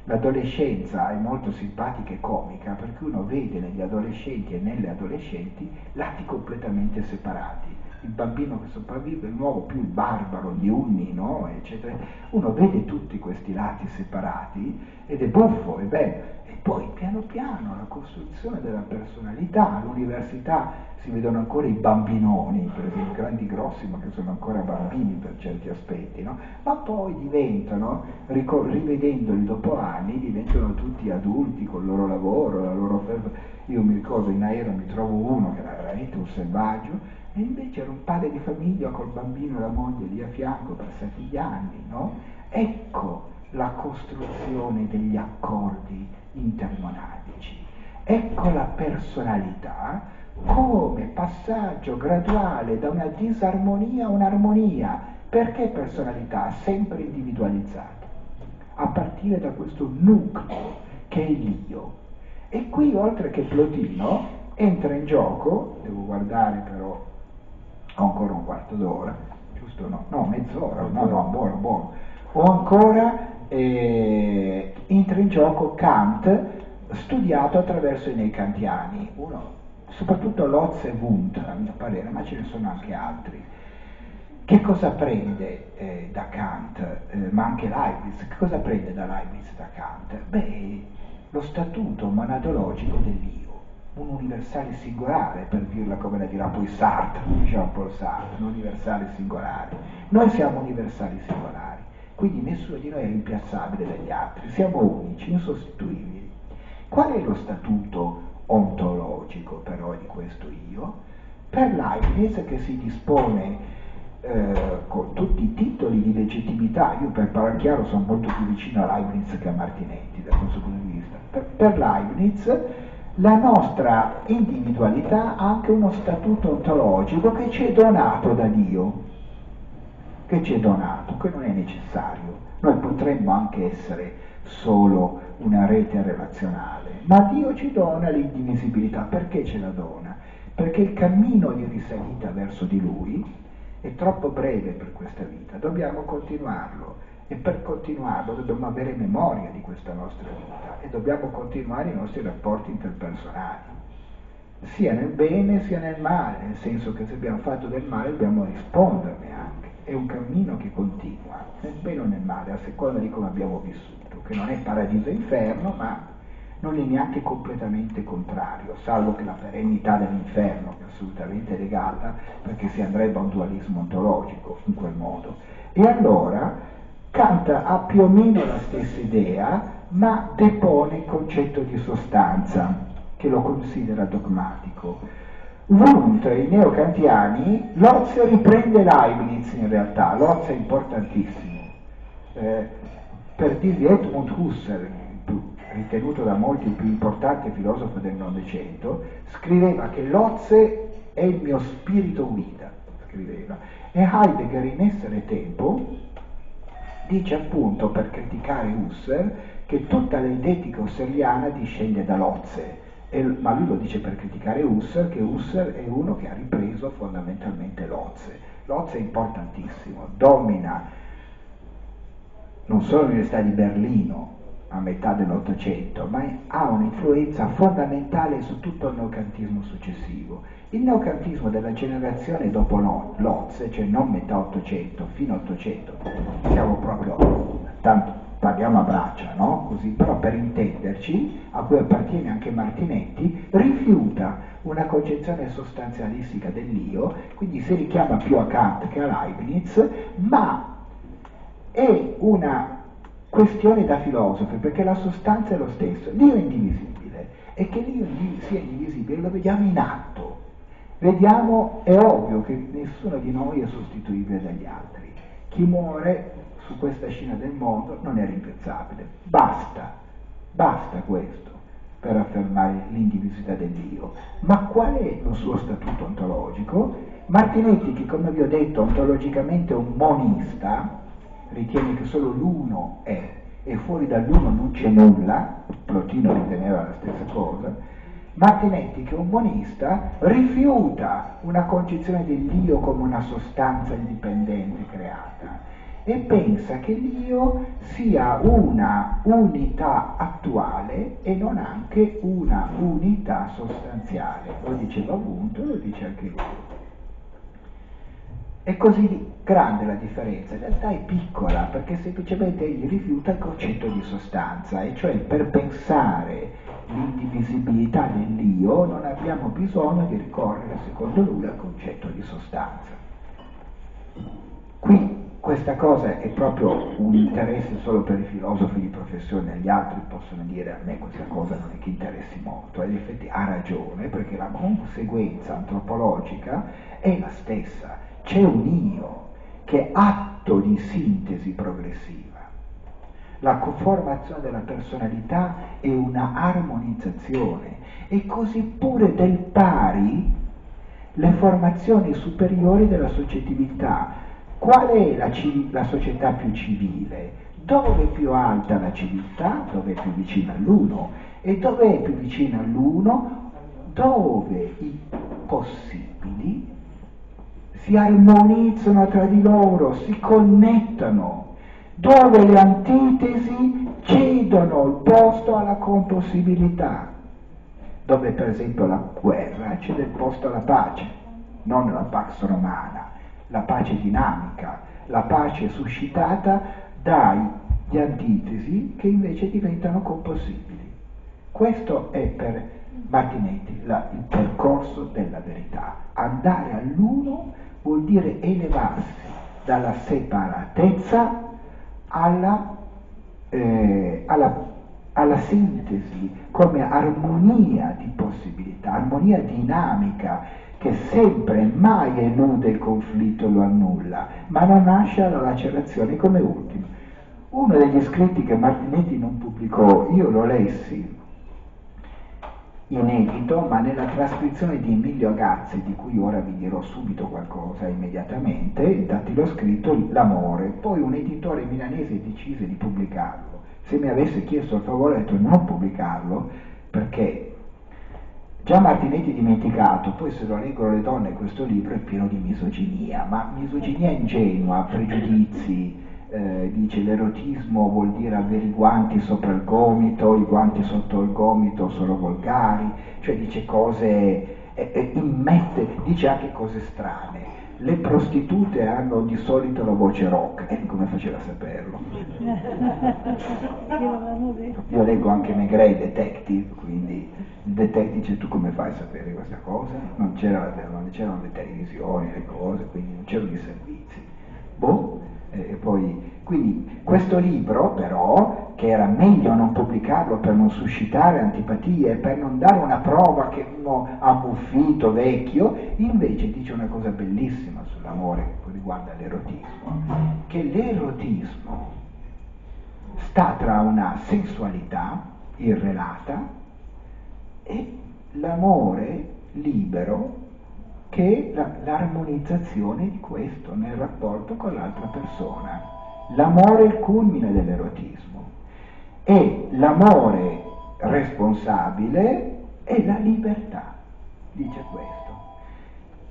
L'adolescenza è molto simpatica e comica perché uno vede negli adolescenti e nelle adolescenti lati completamente separati. Il bambino che sopravvive, il nuovo più il barbaro, gli unni, no? eccetera. Uno vede tutti questi lati separati ed è buffo, è bello. Poi piano piano la costruzione della personalità, all'università si vedono ancora i bambinoni, per esempio, grandi grossi ma che sono ancora bambini per certi aspetti, no? ma poi diventano, rivedendoli dopo anni, diventano tutti adulti con il loro lavoro, la loro. Io mi ricordo in aereo mi trovo uno che era veramente un selvaggio e invece era un padre di famiglia col bambino e la moglie lì a fianco passati gli anni, no? Ecco la costruzione degli accordi intermonadici, ecco la personalità come passaggio graduale da una disarmonia a un'armonia. Perché personalità sempre individualizzata? A partire da questo nucleo che è l'io. E qui, oltre che Plotino, entra in gioco, devo guardare però, ho ancora un quarto d'ora, giusto no? No, mezz'ora, no, no, buono, buono. Ho ancora, eh, entra in gioco Kant, studiato attraverso i. Uno soprattutto Lotz e Wundt a mio parere, ma ce ne sono anche altri. Che cosa prende eh, da Kant, eh, ma anche Leibniz, che cosa prende da Leibniz da Kant? Beh, lo statuto monadologico dell'io, un universale singolare, per dirla come la dirà poi Sartre, Jean-Paul Sartre, un universale singolare. Noi siamo universali singolari, quindi nessuno di noi è rimpiazzabile dagli altri, siamo unici, insostituibili. Qual è lo statuto ontologico però di questo io, per Leibniz che si dispone eh, con tutti i titoli di legittimità, io per parlare chiaro sono molto più vicino a Leibniz che a Martinetti da questo punto di vista, per, per Leibniz la nostra individualità ha anche uno statuto ontologico che ci è donato da Dio, che ci è donato, che non è necessario. Noi potremmo anche essere solo una rete relazionale, ma Dio ci dona l'indivisibilità. Perché ce la dona? Perché il cammino di risalita verso di Lui è troppo breve per questa vita, dobbiamo continuarlo e per continuarlo dobbiamo avere memoria di questa nostra vita e dobbiamo continuare i nostri rapporti interpersonali, sia nel bene sia nel male, nel senso che se abbiamo fatto del male dobbiamo risponderne anche. È un cammino che continua, nel bene o nel male, a seconda di come abbiamo vissuto, che non è paradiso e inferno, ma non è neanche completamente contrario, salvo che la perennità dell'inferno, è assolutamente legata, perché si andrebbe a un dualismo ontologico in quel modo. E allora Kant ha più o meno la stessa idea, ma depone il concetto di sostanza, che lo considera dogmatico. Wundt i neocantiani, Lotz riprende Leibniz in realtà, Lotz è importantissimo. Eh, per dirvi Edmund Husserl, ritenuto da molti il più importante filosofo del Novecento, scriveva che Lotze è il mio spirito guida, scriveva. E Heidegger in Essere Tempo dice appunto per criticare Husserl che tutta l'eidetica husserliana discende da Lotze, e, ma lui lo dice per criticare Husserl, che Husserl è uno che ha ripreso fondamentalmente Lotze. Lotze è importantissimo, domina non solo l'Università di Berlino, a metà dell'Ottocento, ma ha un'influenza fondamentale su tutto il neocantismo successivo. Il neocantismo della generazione dopo Lotz, cioè non metà Ottocento, fino all'Ottocento, siamo proprio, tanto parliamo a braccia, no? Così, però per intenderci, a cui appartiene anche Martinetti, rifiuta una concezione sostanzialistica dell'io, quindi si richiama più a Kant che a Leibniz, ma è una questione da filosofi, perché la sostanza è lo stesso, Dio è indivisibile e che Dio sia indivisibile lo vediamo in atto. Vediamo, è ovvio che nessuno di noi è sostituibile dagli altri. Chi muore su questa scena del mondo non è rimpiazzabile. Basta, basta questo per affermare l'indivisibilità del Dio. Ma qual è lo suo statuto ontologico? Martinetti, che come vi ho detto ontologicamente è un monista, ritiene che solo l'uno è e fuori dall'uno non c'è nulla, Plotino riteneva la stessa cosa, Martinetti, che è un monista, rifiuta una concezione dell'io come una sostanza indipendente creata e pensa che l'io sia una unità attuale e non anche una unità sostanziale. Lo diceva Wundt, lo dice anche lui. È così grande la differenza, in realtà è piccola perché semplicemente egli rifiuta il concetto di sostanza, e cioè per pensare l'indivisibilità dell'io non abbiamo bisogno di ricorrere, secondo lui, al concetto di sostanza. Qui questa cosa è proprio un interesse solo per i filosofi di professione, gli altri possono dire a me questa cosa non è che interessi molto, e in effetti ha ragione perché la conseguenza antropologica è la stessa c'è un io che è atto di sintesi progressiva. La conformazione della personalità è una armonizzazione e così pure del pari le formazioni superiori della soggettività. Qual è la, la società più civile? Dove è più alta la civiltà? Dove è più vicina all'uno? E dove è più vicina all'uno? Dove i possibili si armonizzano tra di loro, si connettono, dove le antitesi cedono il posto alla compossibilità, dove per esempio la guerra cede il posto alla pace, non la pax romana, la pace dinamica, la pace suscitata dagli antitesi che invece diventano compossibili. Questo è per Martinetti la, il percorso della verità, andare all'uno vuol dire elevarsi dalla separatezza alla, eh, alla, alla sintesi come armonia di possibilità, armonia dinamica che sempre mai elude il conflitto e lo annulla, ma non nasce alla lacerazione come ultimo. Uno degli scritti che Martinetti non pubblicò, io lo lessi inedito, ma nella trascrizione di Emilio Agazzi, di cui ora vi dirò subito qualcosa immediatamente, infatti l'ho scritto L'amore, poi un editore milanese decise di pubblicarlo. Se mi avesse chiesto il favore ho detto non pubblicarlo, perché già Martinetti dimenticato, poi se lo leggono le donne questo libro è pieno di misoginia, ma misoginia ingenua, pregiudizi, eh, dice l'erotismo vuol dire avere i guanti sopra il gomito, i guanti sotto il gomito sono volgari, cioè dice cose, eh, immette, dice anche cose strane. le prostitute hanno di solito la voce rock, e come faceva a saperlo? (laughs) Io leggo anche Megray Detective, quindi il detective dice tu come fai a sapere questa cosa? Non, c'era, non c'erano le televisioni, le cose, quindi non c'erano i servizi. Boh, e poi, quindi questo libro però, che era meglio non pubblicarlo per non suscitare antipatie, per non dare una prova che uno ammuffito, vecchio, invece dice una cosa bellissima sull'amore che riguarda l'erotismo, che l'erotismo sta tra una sensualità irrelata e l'amore libero che è l'armonizzazione di questo nel rapporto con l'altra persona. L'amore è il culmine dell'erotismo e l'amore responsabile è la libertà, dice questo.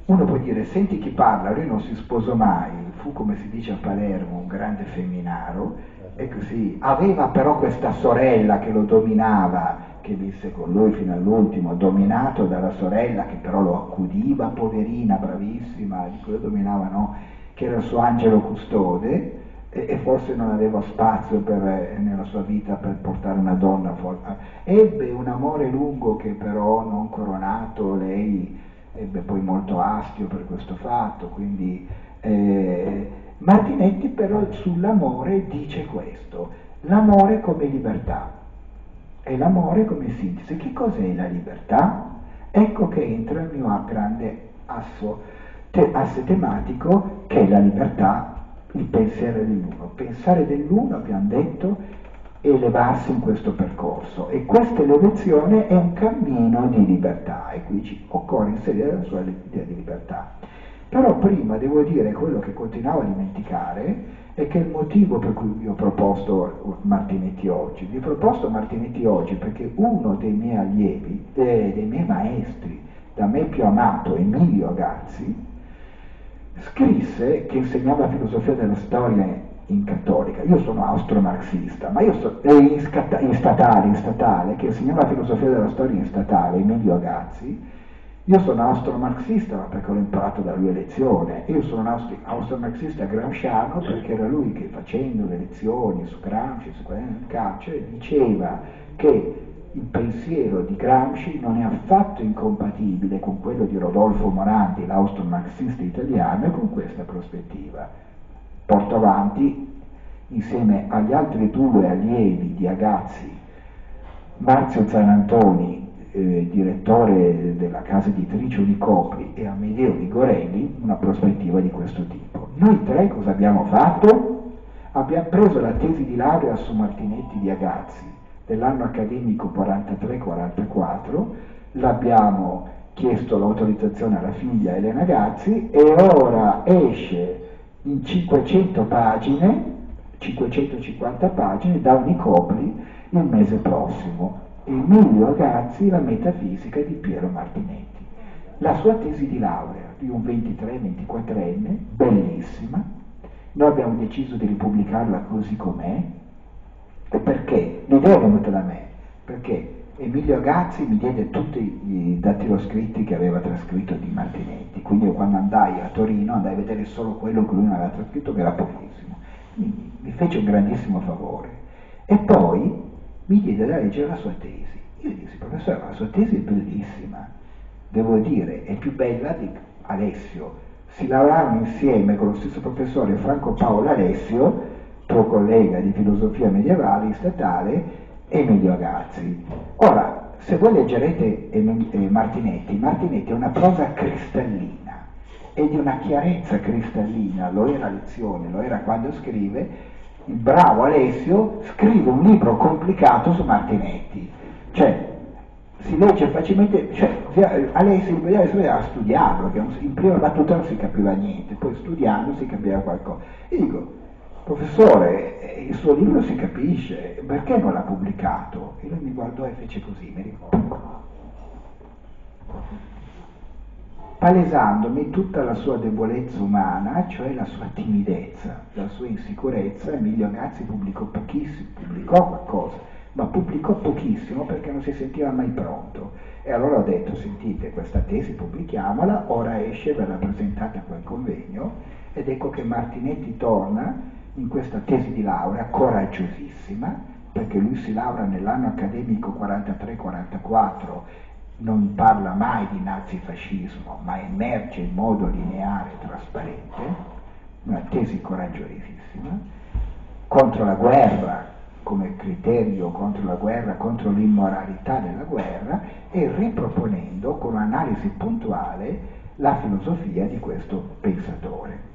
Uno può dire, senti chi parla, lui non si sposò mai, fu come si dice a Palermo un grande femminaro, e così, aveva però questa sorella che lo dominava che visse con lui fino all'ultimo, dominato dalla sorella che però lo accudiva, poverina, bravissima, di cui lo dominava, no? che era il suo angelo custode e, e forse non aveva spazio per, eh, nella sua vita per portare una donna fuori. Ebbe un amore lungo che però non coronato, lei ebbe poi molto astio per questo fatto, quindi eh, Martinetti però sull'amore dice questo, l'amore come libertà e l'amore come sintesi. Che cos'è la libertà? Ecco che entra il mio grande asso, te, asse tematico che è la libertà, il pensiero dell'uno. Pensare dell'uno, abbiamo detto, è elevarsi in questo percorso e questa elevazione è un cammino di libertà e qui ci occorre inserire la sua idea di libertà. Però prima devo dire quello che continuavo a dimenticare, e che è il motivo per cui vi ho proposto Martinetti oggi. Vi ho proposto Martinetti oggi perché uno dei miei allievi, eh, dei miei maestri, da me più amato, Emilio Agazzi, scrisse che insegnava filosofia della storia in cattolica. Io sono austro-marxista, ma io so, eh, in, in, statale, in statale, che insegnava filosofia della storia in statale, Emilio Agazzi, io sono austro-marxista ma perché l'ho imparato da lui a lezione, io sono un austro-marxista gramsciano perché era lui che facendo le lezioni su Gramsci, su carcere, diceva che il pensiero di Gramsci non è affatto incompatibile con quello di Rodolfo Morandi, l'austro-marxista italiano, e con questa prospettiva. Porto avanti, insieme agli altri due allievi di Agazzi, Marzio Zanantoni eh, direttore della casa editrice Unicopri e Amedeo Vigorelli una prospettiva di questo tipo. Noi tre cosa abbiamo fatto? Abbiamo preso la tesi di laurea su Martinetti di Agazzi dell'anno accademico 43-44, l'abbiamo chiesto l'autorizzazione alla figlia Elena Gazzi e ora esce in 500 pagine, 550 pagine da Unicopri il mese prossimo Emilio Agazzi La metafisica di Piero Martinetti. La sua tesi di laurea di un 23-24enne, bellissima, noi abbiamo deciso di ripubblicarla così com'è, e perché? L'idea è venuta da me, perché Emilio Agazzi mi diede tutti i dattiloscritti che aveva trascritto di Martinetti, quindi io quando andai a Torino andai a vedere solo quello che lui non aveva trascritto, che era pochissimo. Mi fece un grandissimo favore. E poi mi diede da leggere la sua tesi. Io dissi, professore, la sua tesi è bellissima, devo dire, è più bella di Alessio. Si lavorarono insieme con lo stesso professore Franco Paolo Alessio, tuo collega di filosofia medievale statale, Emilio Agazzi. Ora, se voi leggerete Martinetti, Martinetti è una prosa cristallina e di una chiarezza cristallina, lo era a lezione, lo era quando scrive, il bravo Alessio scrive un libro complicato su Martinetti, cioè si legge facilmente, cioè Alessio aveva studiato, perché in prima battuta non si capiva niente, poi studiando si capiva qualcosa. E dico, professore, il suo libro si capisce, perché non l'ha pubblicato? E lui mi guardò e fece così, mi ricordo palesandomi tutta la sua debolezza umana, cioè la sua timidezza, la sua insicurezza. Emilio Gazzi pubblicò pochissimo, pubblicò qualcosa, ma pubblicò pochissimo perché non si sentiva mai pronto. E allora ho detto, sentite, questa tesi pubblichiamola, ora esce, verrà presentata a quel convegno, ed ecco che Martinetti torna in questa tesi di laurea coraggiosissima, perché lui si laurea nell'anno accademico 43-44, non parla mai di nazifascismo, ma emerge in modo lineare e trasparente, una tesi coraggiosissima, contro la guerra, come criterio contro la guerra, contro l'immoralità della guerra e riproponendo con un'analisi puntuale la filosofia di questo pensatore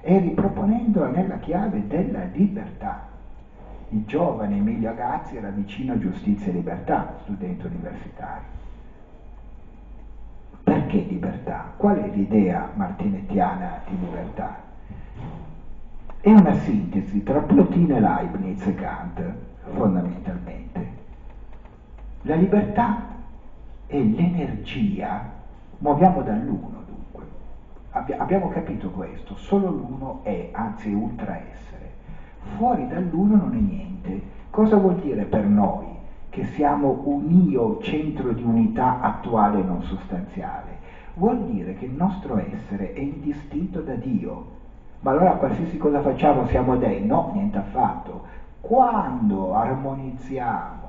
e riproponendola nella chiave della libertà. Il giovane Emilio Agazzi era vicino a giustizia e libertà, studente universitario. Perché libertà? Qual è l'idea martinettiana di libertà? È una sintesi tra Plotino e Leibniz e Kant, fondamentalmente. La libertà e l'energia muoviamo dall'uno, dunque. Abbi- abbiamo capito questo, solo l'uno è, anzi è ultra essere. Fuori dall'uno non è niente. Cosa vuol dire per noi che siamo un io centro di unità attuale non sostanziale? Vuol dire che il nostro essere è indistinto da Dio, ma allora qualsiasi cosa facciamo siamo dei? No, niente affatto. Quando armonizziamo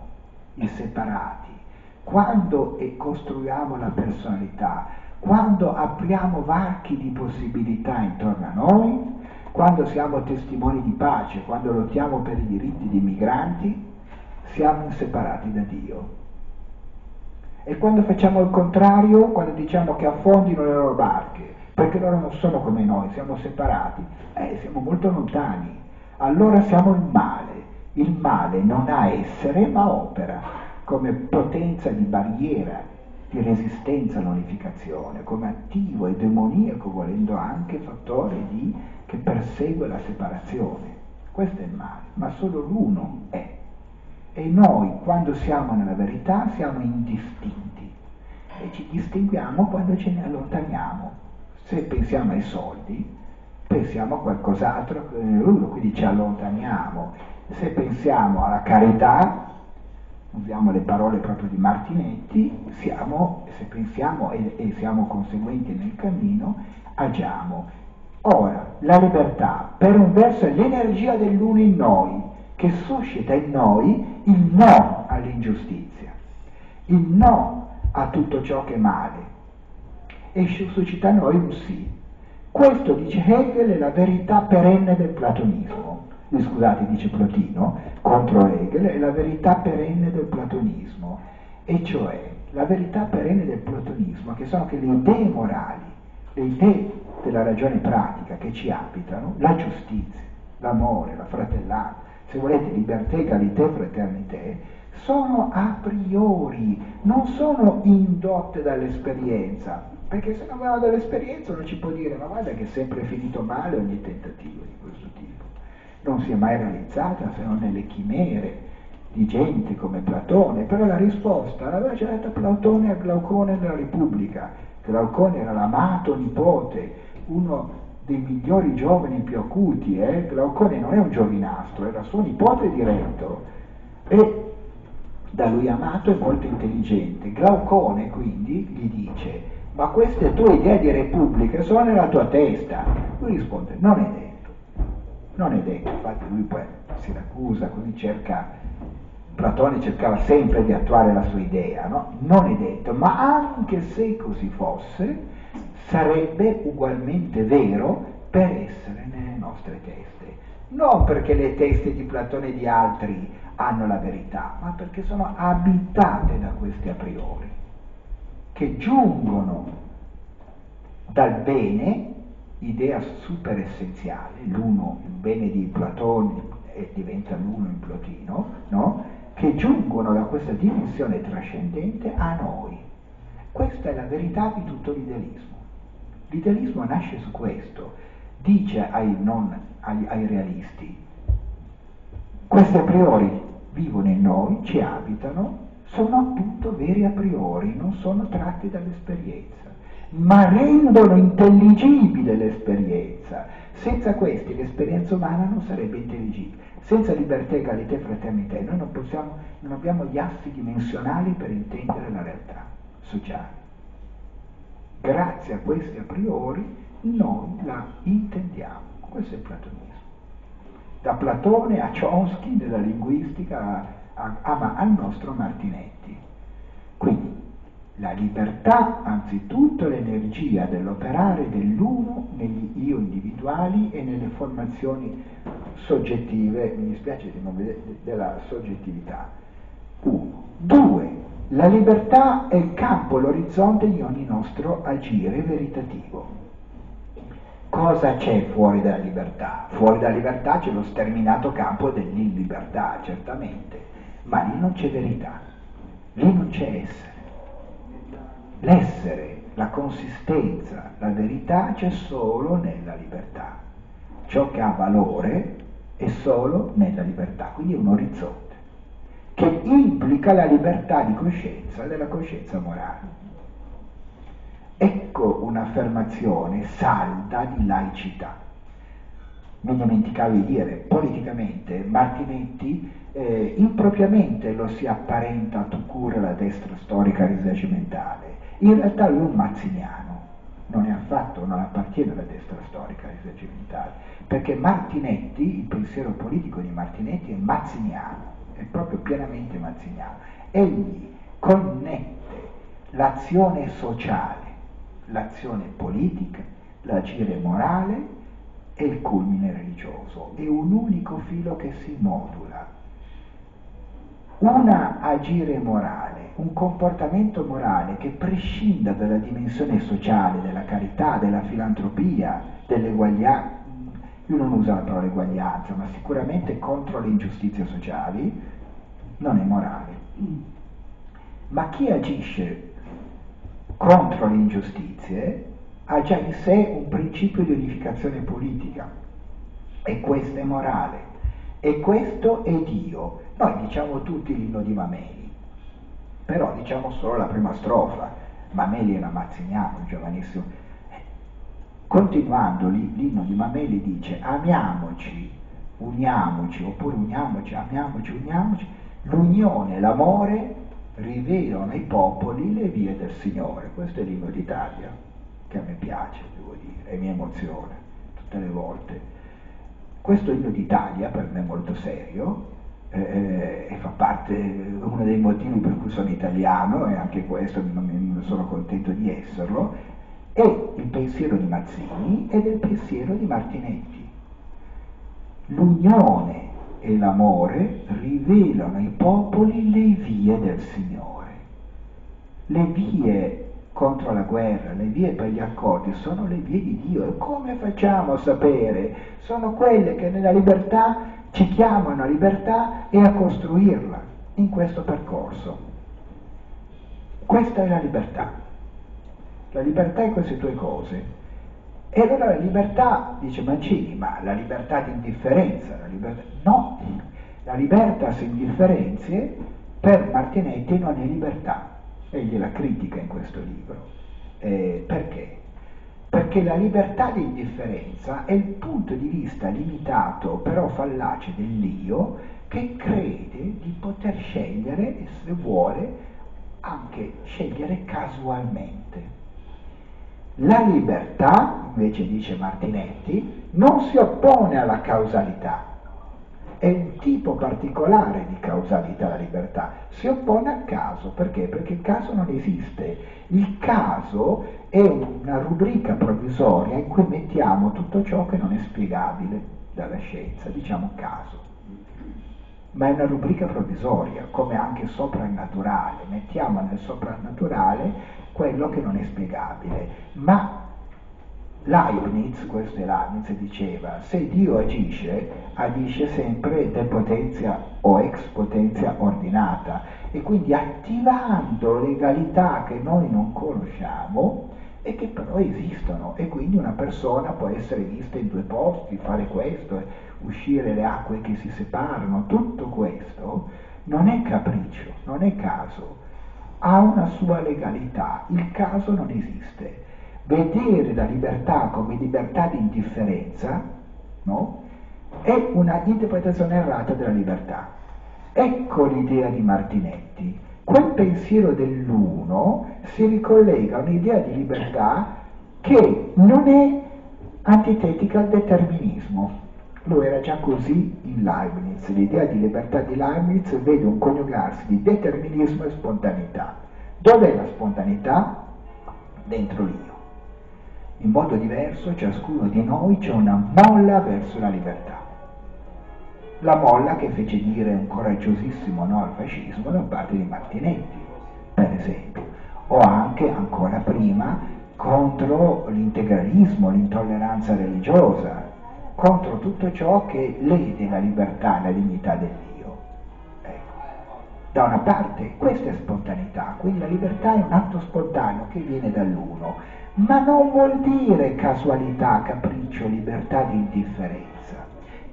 i separati, quando costruiamo la personalità, quando apriamo varchi di possibilità intorno a noi, quando siamo testimoni di pace, quando lottiamo per i diritti dei migranti, siamo separati da Dio. E quando facciamo il contrario, quando diciamo che affondino le loro barche, perché loro non sono come noi, siamo separati, eh, siamo molto lontani. Allora siamo il male. Il male non ha essere ma opera come potenza di barriera, di resistenza all'unificazione, come attivo e demoniaco, volendo anche fattore di, che persegue la separazione. Questo è il male, ma solo l'uno è. E noi, quando siamo nella verità, siamo indistinti e ci distinguiamo quando ce ne allontaniamo se pensiamo ai soldi, pensiamo a qualcos'altro, quindi ci allontaniamo. Se pensiamo alla carità, usiamo le parole proprio di Martinetti, siamo, se pensiamo e, e siamo conseguenti nel cammino, agiamo. Ora, la libertà, per un verso, è l'energia dell'uno in noi, che suscita in noi il no all'ingiustizia, il no a tutto ciò che è male, e suscita in noi un sì. Questo, dice Hegel, è la verità perenne del platonismo. Eh, scusate, dice Plotino, contro Hegel, è la verità perenne del platonismo. E cioè, la verità perenne del platonismo, che sono che le idee morali, le idee della ragione pratica che ci abitano, la giustizia, l'amore, la fratellanza, se volete libertà, egalità, fraternità, sono a priori, non sono indotte dall'esperienza, perché se non avevamo dell'esperienza uno ci può dire ma guarda che è sempre finito male ogni tentativo di questo tipo. Non si è mai realizzata se non nelle chimere di gente come Platone, però la risposta l'aveva già data Platone a Glaucone nella Repubblica. Glaucone era l'amato nipote, uno dei migliori giovani più acuti, eh? Glaucone non è un giovinastro, era suo nipote diretto e da lui amato e molto intelligente. Glaucone quindi gli dice ma queste tue idee di repubblica sono nella tua testa. Lui risponde, non è detto, non è detto, infatti lui poi si accusa, così cerca, Platone cercava sempre di attuare la sua idea, no? Non è detto, ma anche se così fosse, sarebbe ugualmente vero per essere nelle nostre teste. Non perché le teste di Platone e di altri hanno la verità, ma perché sono abitate da questi a priori che giungono dal bene, idea super essenziale, l'uno, il bene di Platone e diventa l'uno in Plotino, no? che giungono da questa dimensione trascendente a noi. Questa è la verità di tutto l'idealismo. L'idealismo nasce su questo, dice ai, non, ai, ai realisti, questi a priori vivono in noi, ci abitano, sono appunto veri a priori, non sono tratti dall'esperienza, ma rendono intelligibile l'esperienza. Senza questi l'esperienza umana non sarebbe intelligibile. Senza libertà, egalità e fraternità noi non, possiamo, non abbiamo gli assi dimensionali per intendere la realtà. sociali. Grazie a questi a priori noi la intendiamo. Questo è il platonismo. Da Platone a Chomsky nella linguistica a, a, al nostro Martinetti. Quindi la libertà, anzitutto l'energia dell'operare dell'uno negli io individuali e nelle formazioni soggettive, mi dispiace di non vedere, della soggettività. Uno. Due, la libertà è il campo, l'orizzonte di ogni nostro agire veritativo. Cosa c'è fuori dalla libertà? Fuori dalla libertà c'è lo sterminato campo dell'illibertà, certamente, ma lì non c'è verità, lì non c'è essere. L'essere, la consistenza, la verità c'è solo nella libertà. Ciò che ha valore è solo nella libertà, quindi è un orizzonte che implica la libertà di coscienza della coscienza morale. Ecco un'affermazione salda di laicità. Mi dimenticavo di dire, politicamente Martinetti eh, impropriamente lo si apparenta a Tucur la destra storica risorgimentale, in realtà lui è un mazziniano, non è affatto, non appartiene alla destra storica risorgimentale, perché Martinetti, il pensiero politico di Martinetti è mazziniano, è proprio pienamente mazziniano. Egli connette l'azione sociale, l'azione politica, l'agire morale e il culmine religioso. È un unico filo che si modula un agire morale, un comportamento morale che prescinda dalla dimensione sociale, della carità, della filantropia, dell'eguaglianza, io non uso la parola eguaglianza, ma sicuramente contro le ingiustizie sociali, non è morale. Ma chi agisce contro le ingiustizie ha già in sé un principio di unificazione politica e questo è morale. E questo è Dio. Noi diciamo tutti l'inno di Mameli, però diciamo solo la prima strofa. Mameli era Mazziniano, un giovanissimo. Continuando l'inno di Mameli dice amiamoci, uniamoci, oppure uniamoci, amiamoci, uniamoci. L'unione, l'amore rivelano ai popoli le vie del Signore. Questo è l'inno d'Italia, che a me piace, devo dire, e mi emoziona tutte le volte. Questo inno d'Italia per me è molto serio eh, e fa parte, uno dei motivi per cui sono italiano e anche questo non sono contento di esserlo, è il pensiero di Mazzini ed è il pensiero di Martinetti. L'unione e l'amore rivelano ai popoli le vie del Signore. Le vie contro la guerra, le vie per gli accordi sono le vie di Dio e come facciamo a sapere? Sono quelle che nella libertà ci chiamano a libertà e a costruirla in questo percorso. Questa è la libertà. La libertà è queste due cose. E allora la libertà, dice Mancini, ma la libertà di indifferenza, la libertà... no, la libertà se indifferenze per Martinetti non è libertà egli la critica in questo libro. Eh, perché? Perché la libertà di indifferenza è il punto di vista limitato, però fallace dell'io, che crede di poter scegliere e se vuole anche scegliere casualmente. La libertà, invece dice Martinetti, non si oppone alla causalità, è un tipo particolare di causalità la libertà, si oppone al caso, perché? Perché il caso non esiste, il caso è una rubrica provvisoria in cui mettiamo tutto ciò che non è spiegabile dalla scienza, diciamo caso, ma è una rubrica provvisoria, come anche soprannaturale, mettiamo nel soprannaturale quello che non è spiegabile, ma Leibniz, questo è Leibniz, diceva, se Dio agisce, agisce sempre de potenzia o ex potenzia ordinata e quindi attivando legalità che noi non conosciamo e che però esistono. E quindi una persona può essere vista in due posti, fare questo, uscire le acque che si separano, tutto questo non è capriccio, non è caso, ha una sua legalità, il caso non esiste vedere la libertà come libertà di indifferenza, no? È una interpretazione errata della libertà. Ecco l'idea di Martinetti. quel pensiero dell'uno si ricollega a un'idea di libertà che non è antitetica al determinismo. Lo era già così in Leibniz. L'idea di libertà di Leibniz vede un coniugarsi di determinismo e spontaneità. Dov'è la spontaneità? Dentro l'io. In modo diverso, ciascuno di noi c'è una molla verso la libertà. La molla che fece dire un coraggiosissimo no al fascismo da parte di Martinetti, per esempio, o anche ancora prima contro l'integralismo, l'intolleranza religiosa, contro tutto ciò che lede la libertà e la dignità dell'io. Ecco. Da una parte questa è spontaneità, quindi la libertà è un atto spontaneo che viene dall'uno, ma non vuol dire casualità, capriccio, libertà di indifferenza.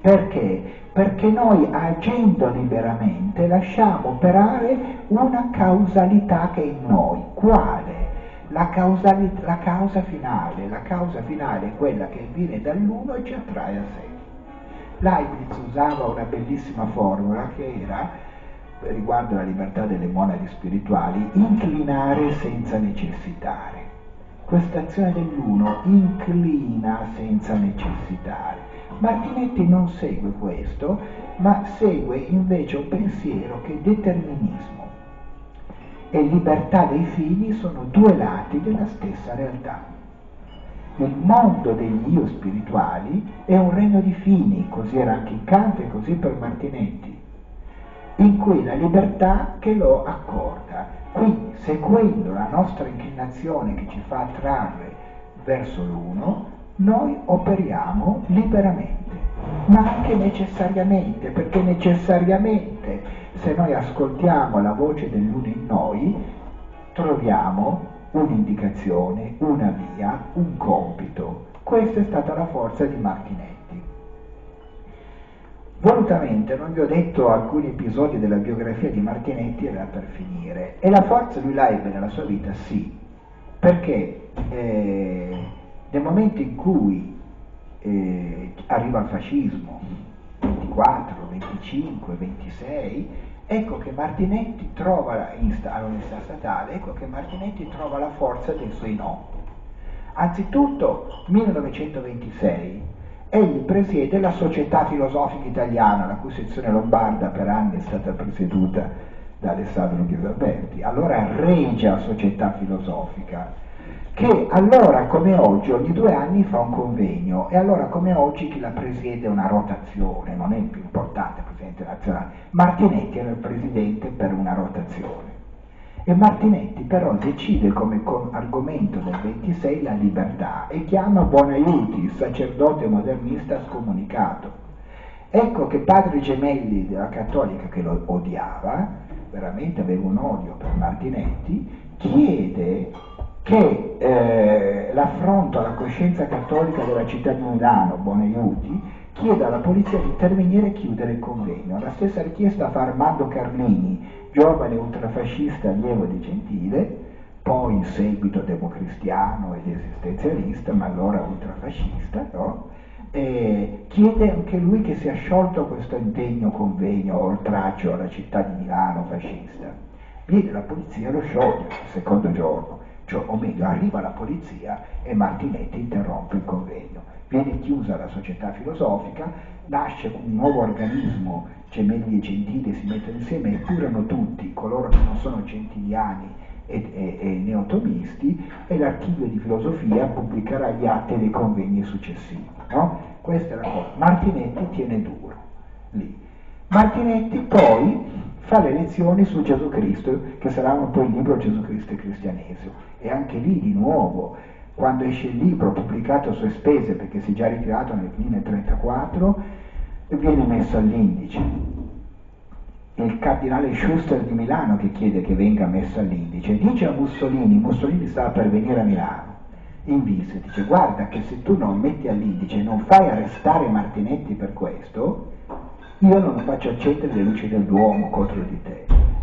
Perché? Perché noi agendo liberamente lasciamo operare una causalità che è in noi. Quale? La, la causa finale. La causa finale è quella che viene dall'uno e ci attrae a sé. Leibniz usava una bellissima formula che era, riguardo alla libertà delle monadi spirituali, inclinare senza necessitare. Questa azione dell'uno inclina senza necessitare Martinetti non segue questo, ma segue invece un pensiero che determinismo e libertà dei fini sono due lati della stessa realtà. Il mondo degli io spirituali è un regno di fini, così era anche in Kant e così per Martinetti, in cui la libertà che lo accorda. Quindi, seguendo la nostra inclinazione che ci fa attrarre verso l'uno, noi operiamo liberamente, ma anche necessariamente, perché necessariamente se noi ascoltiamo la voce dell'uno in noi, troviamo un'indicazione, una via, un compito. Questa è stata la forza di Martinetti. Volutamente non vi ho detto alcuni episodi della biografia di Martinetti, era per finire. E la forza lui la ebbe nella sua vita? Sì, perché eh, nel momento in cui eh, arriva il fascismo, 24, 25, 26, ecco che Martinetti trova all'università statale, ecco che Martinetti trova la forza dei suoi no. Anzitutto, 1926, egli presiede la Società Filosofica Italiana, la cui sezione lombarda per anni è stata presieduta da Alessandro Ghisalberti, allora regia Società Filosofica che allora come oggi ogni due anni fa un convegno e allora come oggi chi la presiede è una rotazione, non è il più importante presidente nazionale. Martinetti era il presidente per una rotazione. E Martinetti però decide come argomento del 26 la libertà e chiama Buonaiuti, il sacerdote modernista scomunicato. Ecco che padre Gemelli della Cattolica, che lo odiava, veramente aveva un odio per Martinetti, chiede che eh, l'affronto alla coscienza cattolica della città di Milano, Bonaiuti, chiede alla polizia di intervenire e chiudere il convegno. La stessa richiesta fa Armando Carlini, giovane ultrafascista allievo di Gentile, poi in seguito democristiano ed esistenzialista, ma allora ultrafascista, no? E chiede anche lui che sia sciolto questo indegno convegno oltraggio alla città di Milano fascista. Viene la polizia e lo scioglie il secondo giorno cioè, o meglio arriva la polizia e Martinetti interrompe il convegno. Viene chiusa la società filosofica, nasce un nuovo organismo, Gemelli e Gentili si mettono insieme, epurano tutti coloro che non sono gentiliani e, e, e neotomisti e l'archivio di filosofia pubblicherà gli atti dei convegni successivi. No? Questa è la cosa. Martinetti tiene duro lì. Martinetti poi fa le lezioni su Gesù Cristo, che saranno poi il libro Gesù Cristo e Cristianesimo. E anche lì, di nuovo, quando esce il libro pubblicato a sue spese, perché si è già ritirato nel 1934, viene messo all'indice. È il cardinale Schuster di Milano che chiede che venga messo all'indice. Dice a Mussolini, Mussolini stava per venire a Milano, in visita, dice guarda che se tu non metti all'indice, non fai arrestare Martinetti per questo, io non faccio accendere le luci del Duomo contro di te.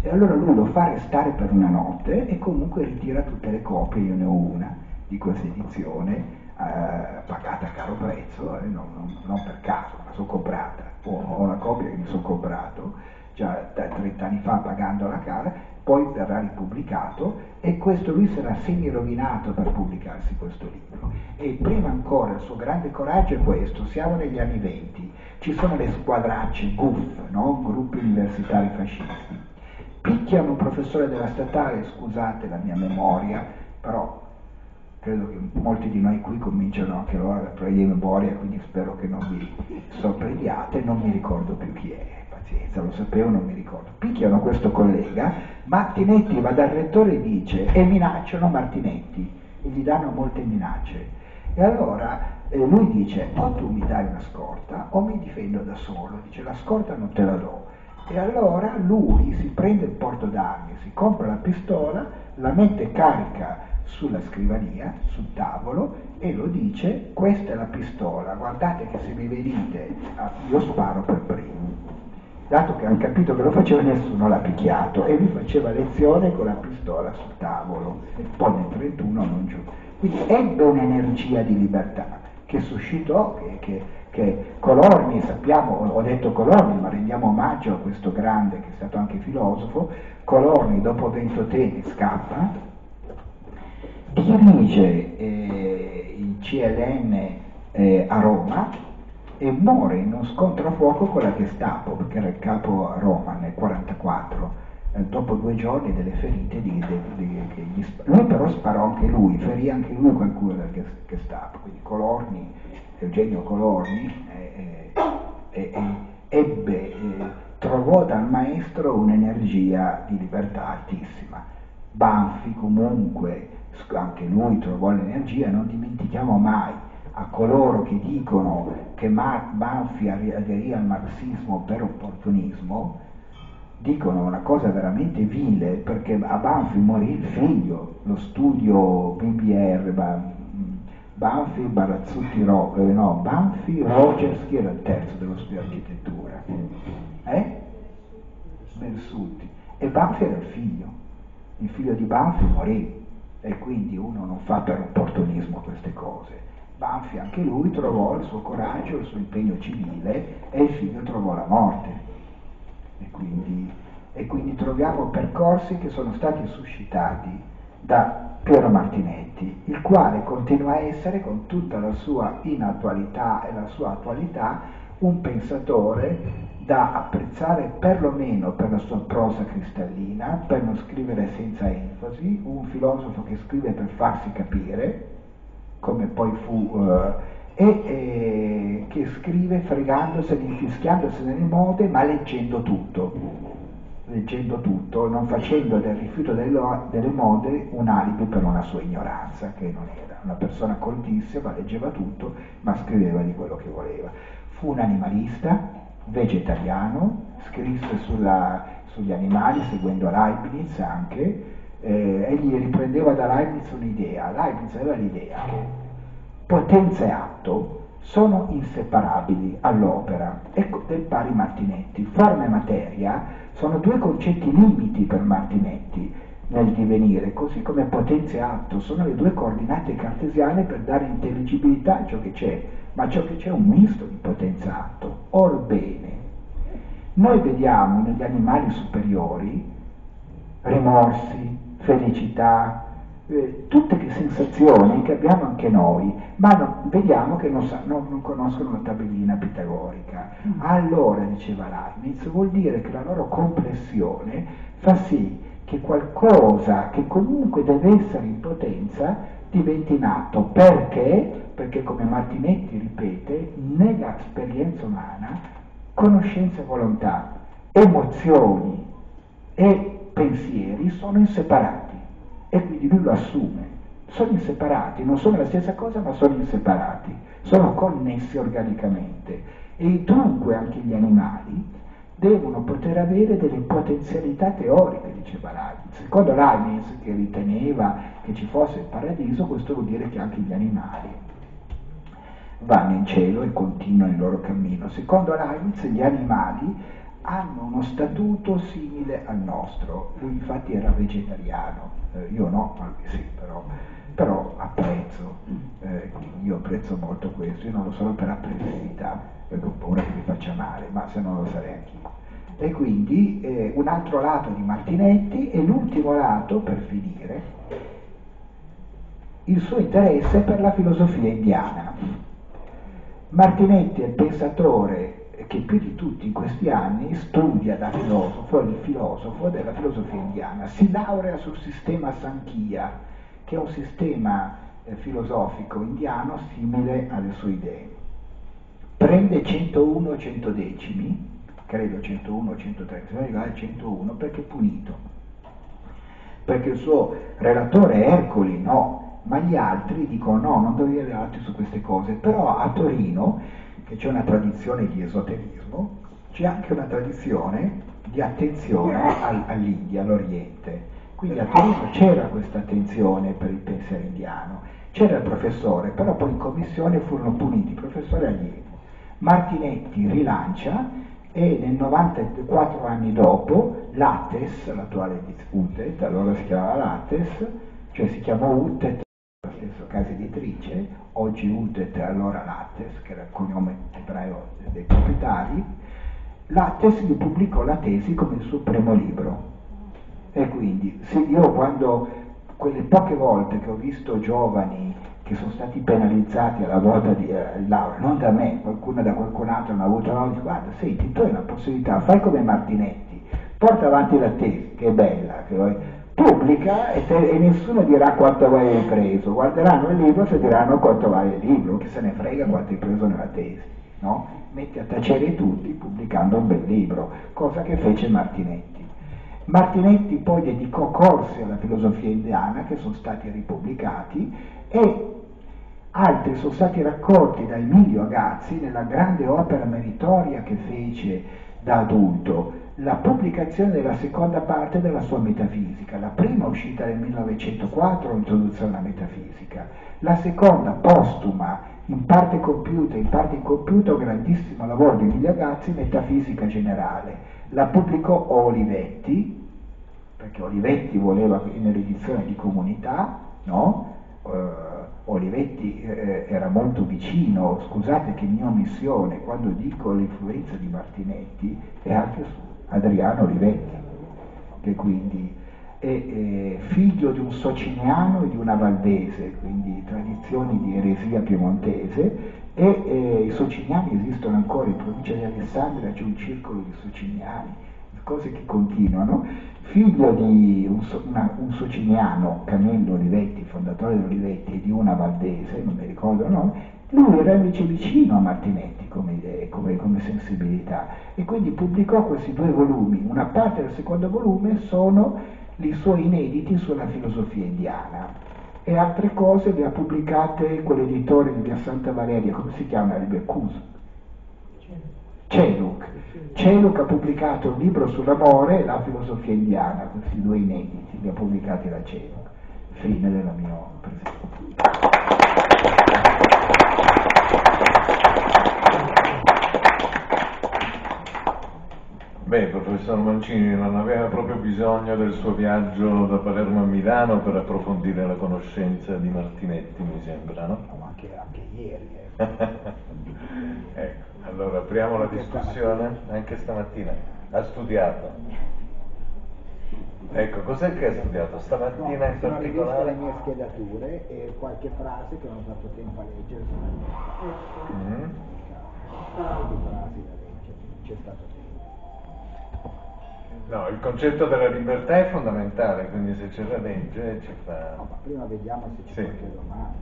E allora lui lo fa restare per una notte e comunque ritira tutte le copie, io ne ho una di questa edizione, eh, pagata a caro prezzo, eh, non, non, non, per caso, ma sono comprata, ho, ho una copia che mi sono comprato già da 30 anni fa pagando la cara, poi verrà ripubblicato e questo lui sarà semi-rovinato per pubblicarsi questo libro. E prima ancora il suo grande coraggio è questo, siamo negli anni venti, ci sono le squadracce, GUF, no? gruppi universitari fascisti, picchiano un professore della statale, scusate la mia memoria, però credo che molti di noi qui cominciano anche loro a avere di memoria, quindi spero che non vi sorprendiate, non mi ricordo più chi è, pazienza, lo sapevo, non mi ricordo. Picchiano questo collega, Martinetti va dal rettore e dice, e minacciano Martinetti, e gli danno molte minacce. E allora eh, lui dice, o tu mi dai una scorta o mi difendo da solo, dice la scorta non te la do. E allora lui si prende il porto d'armi, si compra la pistola, la mette carica sulla scrivania, sul tavolo e lo dice, questa è la pistola, guardate che se mi venite io sparo per primo. Dato che hanno capito che lo faceva nessuno l'ha picchiato e lui faceva lezione con la pistola sul tavolo, poi nel 31 non giù. Quindi ebbe un'energia di libertà che suscitò, che, che, che Colorni, sappiamo, ho detto Colorni, ma rendiamo omaggio a questo grande che è stato anche filosofo, Colorni dopo Ventotene scappa, dirige eh, il CLN eh, a Roma e muore in uno scontro a fuoco con la Gestapo, perché era il capo a Roma nel 1944 eh, dopo due giorni delle ferite di, di, di, di, lui però sparò anche lui, ferì anche lui qualcuno del Gestapo, quindi Colorni, Eugenio Colorni eh, eh, eh, ebbe, trovò dal maestro un'energia di libertà altissima. Banfi comunque, anche lui trovò l'energia, non dimentichiamo mai a coloro che dicono che Banfi aderì al marxismo per opportunismo, dicono una cosa veramente vile perché a Banfi morì il figlio, lo studio BBR, Banfi, Barazzutti, Ro, eh, no, Banfi, Rogers, chi era il terzo dello studio architettura? Eh? Bersutti. E Banfi era il figlio, il figlio di Banfi morì e quindi uno non fa per opportunismo queste cose. Banfi anche lui trovò il suo coraggio, il suo impegno civile e il figlio trovò la morte e quindi, e quindi troviamo percorsi che sono stati suscitati da Piero Martinetti, il quale continua a essere, con tutta la sua inattualità e la sua attualità, un pensatore da apprezzare perlomeno per la sua prosa cristallina, per non scrivere senza enfasi, un filosofo che scrive per farsi capire, come poi fu uh, e eh, che scrive fregandosene, infischiandosene nelle mode, ma leggendo tutto, leggendo tutto, non facendo del rifiuto delle, mode un alibi per una sua ignoranza, che non era una persona coltissima, leggeva tutto, ma scriveva di quello che voleva. Fu un animalista, vegetariano, scrisse sulla, sugli animali seguendo Leibniz anche, eh, egli riprendeva da Leibniz un'idea, Leibniz aveva l'idea che potenza e atto sono inseparabili all'opera, ecco del pari Martinetti. Forma e materia sono due concetti limiti per Martinetti nel divenire, così come potenza e atto sono le due coordinate cartesiane per dare intelligibilità a ciò che c'è, ma ciò che c'è è un misto di potenza e atto. Orbene, noi vediamo negli animali superiori rimorsi, felicità, eh, tutte le sensazioni che abbiamo anche noi, ma no, vediamo che non, sa, non, non, conoscono la tabellina pitagorica. Mm. Allora, diceva Leibniz, vuol dire che la loro complessione fa sì che qualcosa che comunque deve essere in potenza diventi nato. Perché? Perché come Martinetti ripete, nell'esperienza umana conoscenza e volontà, emozioni e pensieri sono inseparati e quindi lui lo assume. Sono inseparati, non sono la stessa cosa ma sono inseparati, sono connessi organicamente e dunque anche gli animali devono poter avere delle potenzialità teoriche, diceva Leibniz. Secondo Leibniz, che riteneva che ci fosse il paradiso, questo vuol dire che anche gli animali vanno in cielo e continuano il loro cammino. Secondo Leibniz gli animali hanno uno statuto simile al nostro, lui infatti era vegetariano, eh, io no, anche sì, però, però apprezzo, eh, io apprezzo molto questo, io non lo sono per apprezzabilità, perché ho paura che mi faccia male, ma se no lo sarei anch'io. E quindi eh, un altro lato di Martinetti e l'ultimo lato, per finire, il suo interesse per la filosofia indiana. Martinetti è il pensatore che più di tutti in questi anni studia da filosofo, il filosofo della filosofia indiana, si laurea sul sistema Sankhya, che è un sistema eh, filosofico indiano simile alle sue idee. Prende 101 centodecimi, credo 101 o 130, se non 101 perché è punito, perché il suo relatore Ercoli no, ma gli altri dicono no, non avere altri su queste cose, però a Torino che c'è una tradizione di esoterismo, c'è anche una tradizione di attenzione al, all'India, all'Oriente. Quindi a Torino c'era questa attenzione per il pensiero indiano, c'era il professore, però poi in commissione furono puniti professore allievo. Martinetti rilancia e nel 94 anni dopo l'Ates, l'attuale UTET, allora si chiamava l'Ates, cioè si chiamò UTET la stessa casa editrice, oggi Udet allora Lattes, che era il cognome ebreo dei proprietari, Lattes gli pubblicò la tesi come il suo primo libro. E quindi se io quando quelle poche volte che ho visto giovani che sono stati penalizzati alla volta di eh, laurea, non da me, qualcuno da qualcun altro non ha avuto la laurea, guarda, senti, tu hai una possibilità, fai come Martinetti, porta avanti la tesi, che è bella, che pubblica e, te, e, nessuno dirà quanto vai preso, guarderanno il libro e diranno quanto vale il libro, chi se ne frega quanto hai preso nella tesi, no? Metti a tacere tutti pubblicando un bel libro, cosa che fece Martinetti. Martinetti poi dedicò corsi alla filosofia indiana che sono stati ripubblicati e altri sono stati raccolti da Emilio Agazzi nella grande opera meritoria che fece da adulto, la pubblicazione della seconda parte della sua metafisica, la prima uscita nel 1904, introduzione alla metafisica, la seconda postuma, in parte compiuta, in parte incompiuta, grandissimo lavoro di Emilia Gazzi, metafisica generale. La pubblicò Olivetti, perché Olivetti voleva nell'edizione di comunità, no? Uh, Olivetti eh, era molto vicino, scusate che mia omissione, quando dico l'influenza di Martinetti, è anche su Adriano Olivetti, che quindi è, figlio di un sociniano e di una valdese, quindi tradizioni di eresia piemontese, e i sociniani esistono ancora in provincia di Alessandria, c'è un circolo di sociniani, cose che continuano, figlio di un, una, un sociniano, Camillo Olivetti, fondatore di Olivetti, e di una valdese, non mi ricordo il nome, lui era invece vicino a Martinetti come idee, come, come, sensibilità e quindi pubblicò questi due volumi. Una parte del secondo volume sono i suoi inediti sulla filosofia indiana e altre cose le ha pubblicate quell'editore di Via Santa Valeria, come si chiama? Cus. Celuk. Celuk ha pubblicato un libro sull'amore e la filosofia indiana, questi due inediti, li ha pubblicati da Celuk. Fine della mia presentazione. Beh, il professor Mancini non aveva proprio bisogno del suo viaggio da Palermo a Milano per approfondire la conoscenza di Martinetti, mi sembra, no? no anche, anche, ieri. Eh. (laughs) ecco, allora apriamo la discussione, anche stamattina. Ha studiato. Ecco, cos'è che ha studiato stamattina no, in particolare? Ho le mie schedature e qualche frase che non ho fatto tempo a leggere. Mm-hmm. frasi da leggere, c'è stato. No, il concetto della libertà è fondamentale, quindi se c'è la legge ci fa... No, ma prima vediamo se c'è sì. qualche domanda.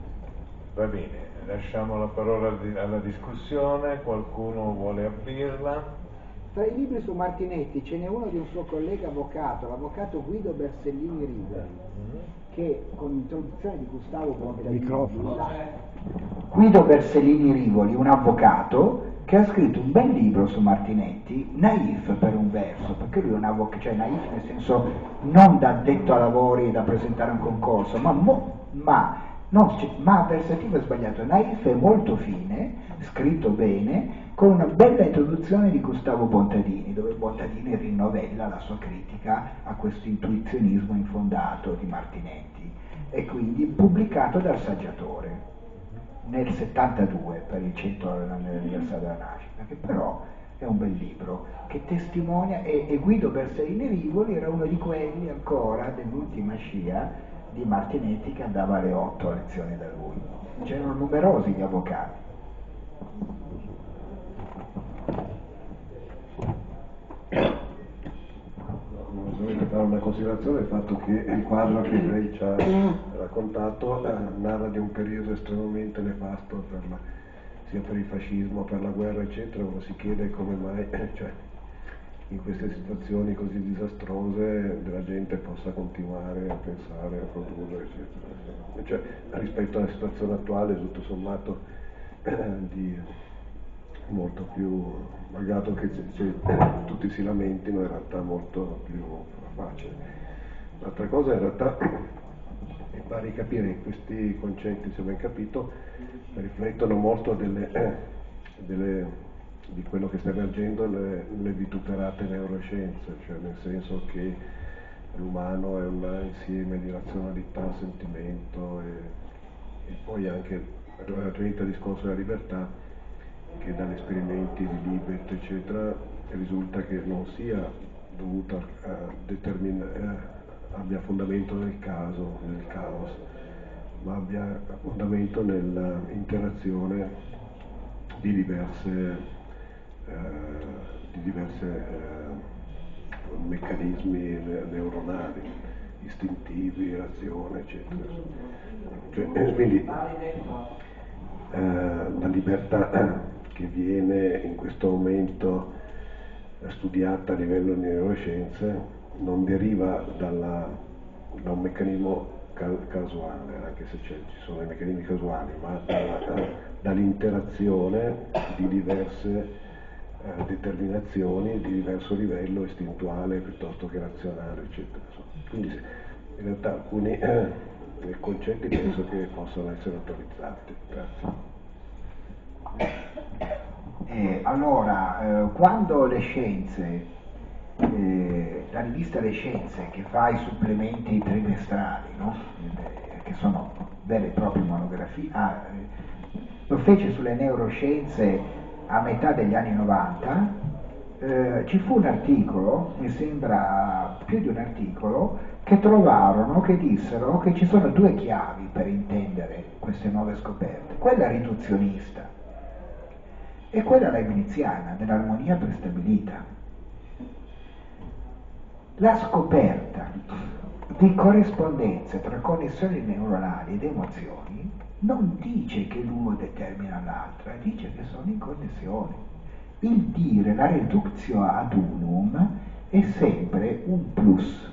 Va bene, lasciamo la parola alla discussione, qualcuno vuole aprirla? Tra i libri su Martinetti ce n'è uno di un suo collega avvocato, l'avvocato Guido Bersellini Riveri, mm-hmm. che con l'introduzione di Gustavo Bontadini... Guido Bersellini Rivoli, un avvocato, che ha scritto un bel libro su Martinetti, naif per un verso, perché lui è un avvocato, cioè naif nel senso non da addetto a lavori da presentare un concorso, ma, mo, ma, non, ma versativo è sbagliato, naif è molto fine, scritto bene, con una bella introduzione di Gustavo Bontadini, dove Bontadini rinnovella la sua critica a questo intuizionismo infondato di Martinetti, e quindi pubblicato dal saggiatore nel 72 per il 100 anniversario della nascita, che però è un bel libro che testimonia e, e Guido Bersaini Rivoli era uno di quelli ancora dell'ultima scia di Martinetti che andava alle 8 a lezione da lui. C'erano numerosi gli avvocati. solamente fare una considerazione il fatto che il quadro che lei ci ha raccontato eh, narra di un periodo estremamente nefasto per la, sia per il fascismo, per la guerra eccetera, uno si chiede come mai cioè, in queste situazioni così disastrose la gente possa continuare a pensare, a produrre eccetera. Cioè, rispetto alla situazione attuale tutto sommato eh, di molto più, malgrado che tutti si lamentino, in realtà molto più facile. L'altra cosa in realtà (clears throat) mi pare capire che questi concetti, se ben capito, riflettono molto delle, (clears throat) delle, di quello che sta emergendo nelle vituperate neuroscienze, cioè nel senso che l'umano è un insieme di razionalità, sentimento e, e poi anche relativamente al discorso della libertà che dagli esperimenti di Libet eccetera risulta che non sia dovuta determinare, eh, abbia fondamento nel caso, nel caos, ma abbia fondamento nell'interazione di diverse, eh, di diverse eh, meccanismi neuronali, istintivi, reazione, eccetera. Cioè, quindi eh, la libertà che viene in questo momento studiata a livello di neuroscienze non deriva dalla, da un meccanismo casuale, anche se ci sono i meccanismi casuali, ma dall'interazione di diverse eh, determinazioni di diverso livello istintuale piuttosto che razionale, eccetera. Quindi in realtà alcuni eh, concetti penso che possano essere autorizzati. Grazie. Eh, allora, eh, quando le scienze, eh, la rivista Le Scienze che fa i supplementi trimestrali, no? Eh, che sono vere e proprie monografie, ah, eh, lo fece sulle neuroscienze a metà degli anni 90, eh, ci fu un articolo, mi sembra più di un articolo, che trovarono, che dissero che ci sono due chiavi per intendere queste nuove scoperte. Quella riduzionista, e quella leibniziana dell'armonia prestabilita. La scoperta di corrispondenze tra connessioni neuronali ed emozioni non dice che l'uno determina l'altra, dice che sono in connessione. Il dire la reductio ad unum è sempre un plus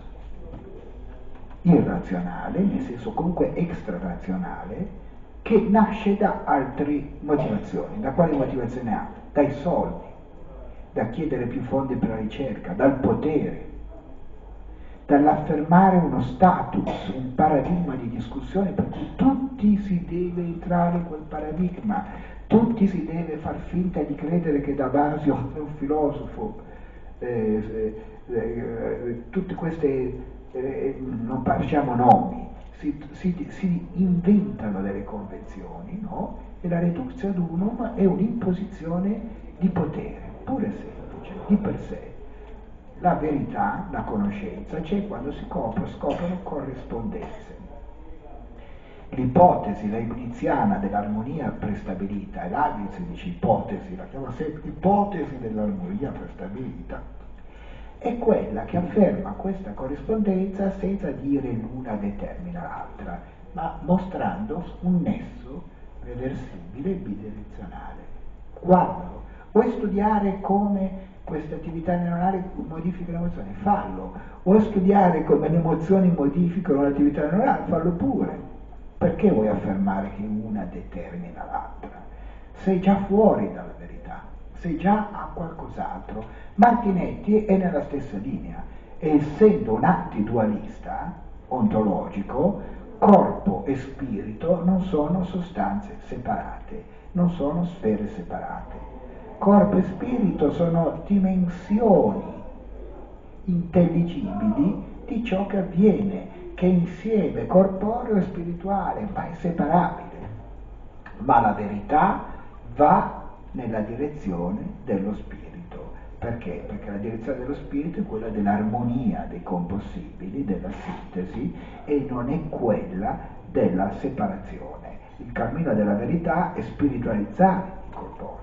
irrazionale, nel senso comunque extrarazionale, che nasce da altre motivazioni. Da quali motivazioni ha? Dai soldi, da chiedere più fondi per la ricerca, dal potere, dall'affermare uno status, un paradigma di discussione per cui tutti si deve entrare in quel paradigma, tutti si deve far finta di credere che Damasio è (laughs) un filosofo, eh, eh, eh, tutte queste, eh, non facciamo nomi, si, si, si inventano delle convenzioni, no? E la reduzione ad unum è un'imposizione di potere, pure semplice, di per sé. La verità, la conoscenza, c'è quando si copre, scoprono corrispondenze. L'ipotesi leibniziana dell'armonia prestabilita, e Leibniz dice ipotesi, la chiama sempre ipotesi dell'armonia prestabilita, è quella che afferma questa corrispondenza senza dire l'una determina l'altra, ma mostrando un nesso reversibile bidirezionale. Quando vuoi studiare come queste attività neuronali modificano l'emozione, fallo. Vuoi studiare come le emozioni modificano l'attività neuronale, fallo pure. Perché vuoi affermare che una determina l'altra? Sei già fuori dalla verità sei già a qualcos'altro. Martinetti è nella stessa linea, essendo un antidualista ontologico, corpo e spirito non sono sostanze separate, non sono sfere separate. Corpo e spirito sono dimensioni intelligibili di ciò che avviene, che insieme corporeo e spirituale, ma è separabile. Ma la verità va nella direzione dello spirito. Perché? Perché la direzione dello spirito è quella dell'armonia dei compossibili, della sintesi e non è quella della separazione. Il cammino della verità è spiritualizzare il corporeo.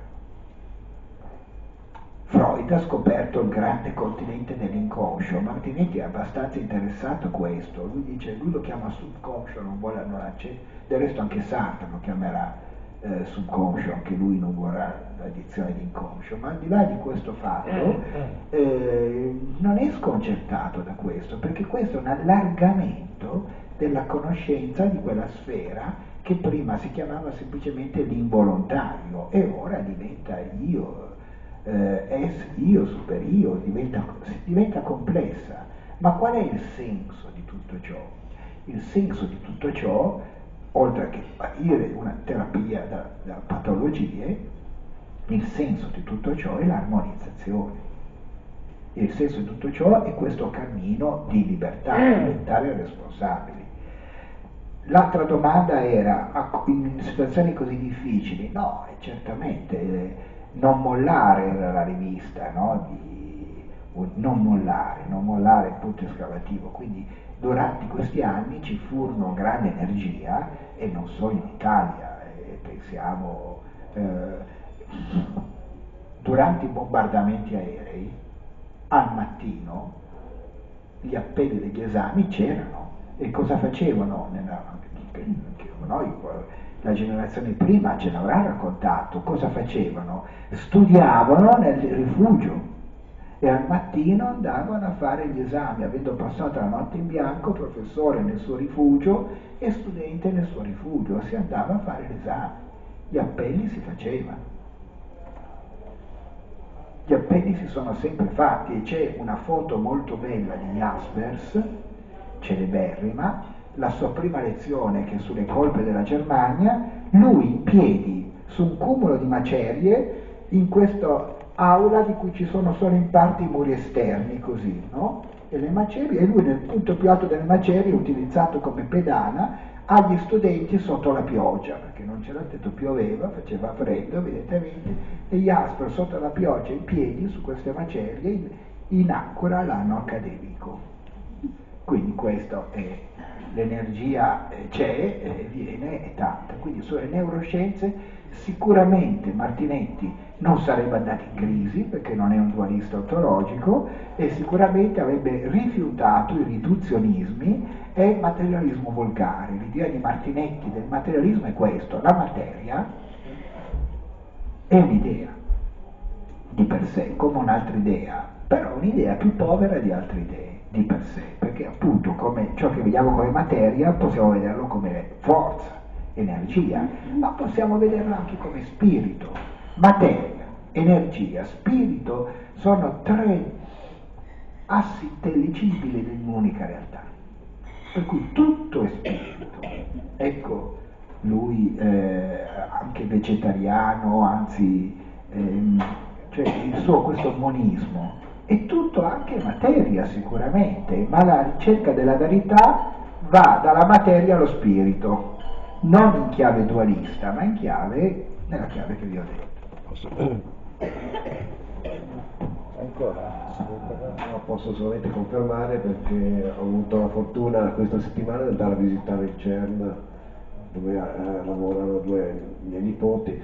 Freud ha scoperto il grande continente dell'inconscio, Martinetti è abbastanza interessato a questo, lui dice, lui lo chiama subconscio, non vuole, non accende, del resto anche Sartre lo chiamerà eh, subconscio, anche lui non vorrà l'addizione di inconscio, ma al di là di questo fatto eh, non è sconcertato da questo, perché questo è un allargamento della conoscenza di quella sfera che prima si chiamava semplicemente l'involontario e ora diventa io eh, es io super io, diventa, diventa complessa. Ma qual è il senso di tutto ciò? Il senso di tutto ciò, oltre che partire una terapia da, da patologie, il senso di tutto ciò è l'armonizzazione. Il senso di tutto ciò è questo cammino di libertà, diventare responsabili. L'altra domanda era, in situazioni così difficili? No, certamente eh, non mollare era la rivista, no? Di, non mollare, non mollare il punto escavativo, quindi durante questi anni ci furono grande energia e non solo in Italia, eh, pensiamo eh, durante i bombardamenti aerei al mattino gli appelli degli esami c'erano e cosa facevano? Noi, la generazione prima ce l'avrà raccontato, cosa facevano? Studiavano nel rifugio e al mattino andavano a fare gli esami, avendo passato la notte in bianco, professore nel suo rifugio e studente nel suo rifugio, si andava a fare l'esame, gli appelli si facevano. Gli appelli si sono sempre fatti e c'è una foto molto bella di Jaspers, celeberrima, la sua prima lezione che è sulle colpe della Germania, lui in piedi su un cumulo di macerie in questa aula di cui ci sono solo in parte i muri esterni così, no? E le macerie, e lui nel punto più alto delle macerie, utilizzato come pedana, agli studenti sotto la pioggia, perché non c'era tetto, pioveva, faceva freddo evidentemente, e Jasper sotto la pioggia in piedi su queste macerie in, inaugura l'anno accademico. Quindi questo è l'energia eh, c'è, e viene, è tanta. Quindi sulle neuroscienze sicuramente Martinetti non sarebbe andato in crisi perché non è un dualista ontologico e sicuramente avrebbe rifiutato i riduzionismi e il materialismo volgare. L'idea di Martinetti del materialismo è questo, la materia è un'idea di per sé, come un'altra idea, però un'idea più povera di altre idee di per sé, perché appunto come ciò che vediamo come materia possiamo vederlo come forza, energia, ma possiamo vederlo anche come spirito. Materia, energia, spirito sono tre assi intelligibili di un'unica realtà, per cui tutto è spirito. Ecco, lui eh, anche vegetariano, anzi, ehm, cioè il suo questo monismo è tutto anche materia sicuramente, ma la ricerca della verità va dalla materia allo spirito, non in chiave dualista, ma in chiave, nella chiave che vi ho detto. (coughs) Ancora? No, posso solamente confermare perché ho avuto la fortuna questa settimana di andare a visitare il CERN dove eh, lavorano due miei nipoti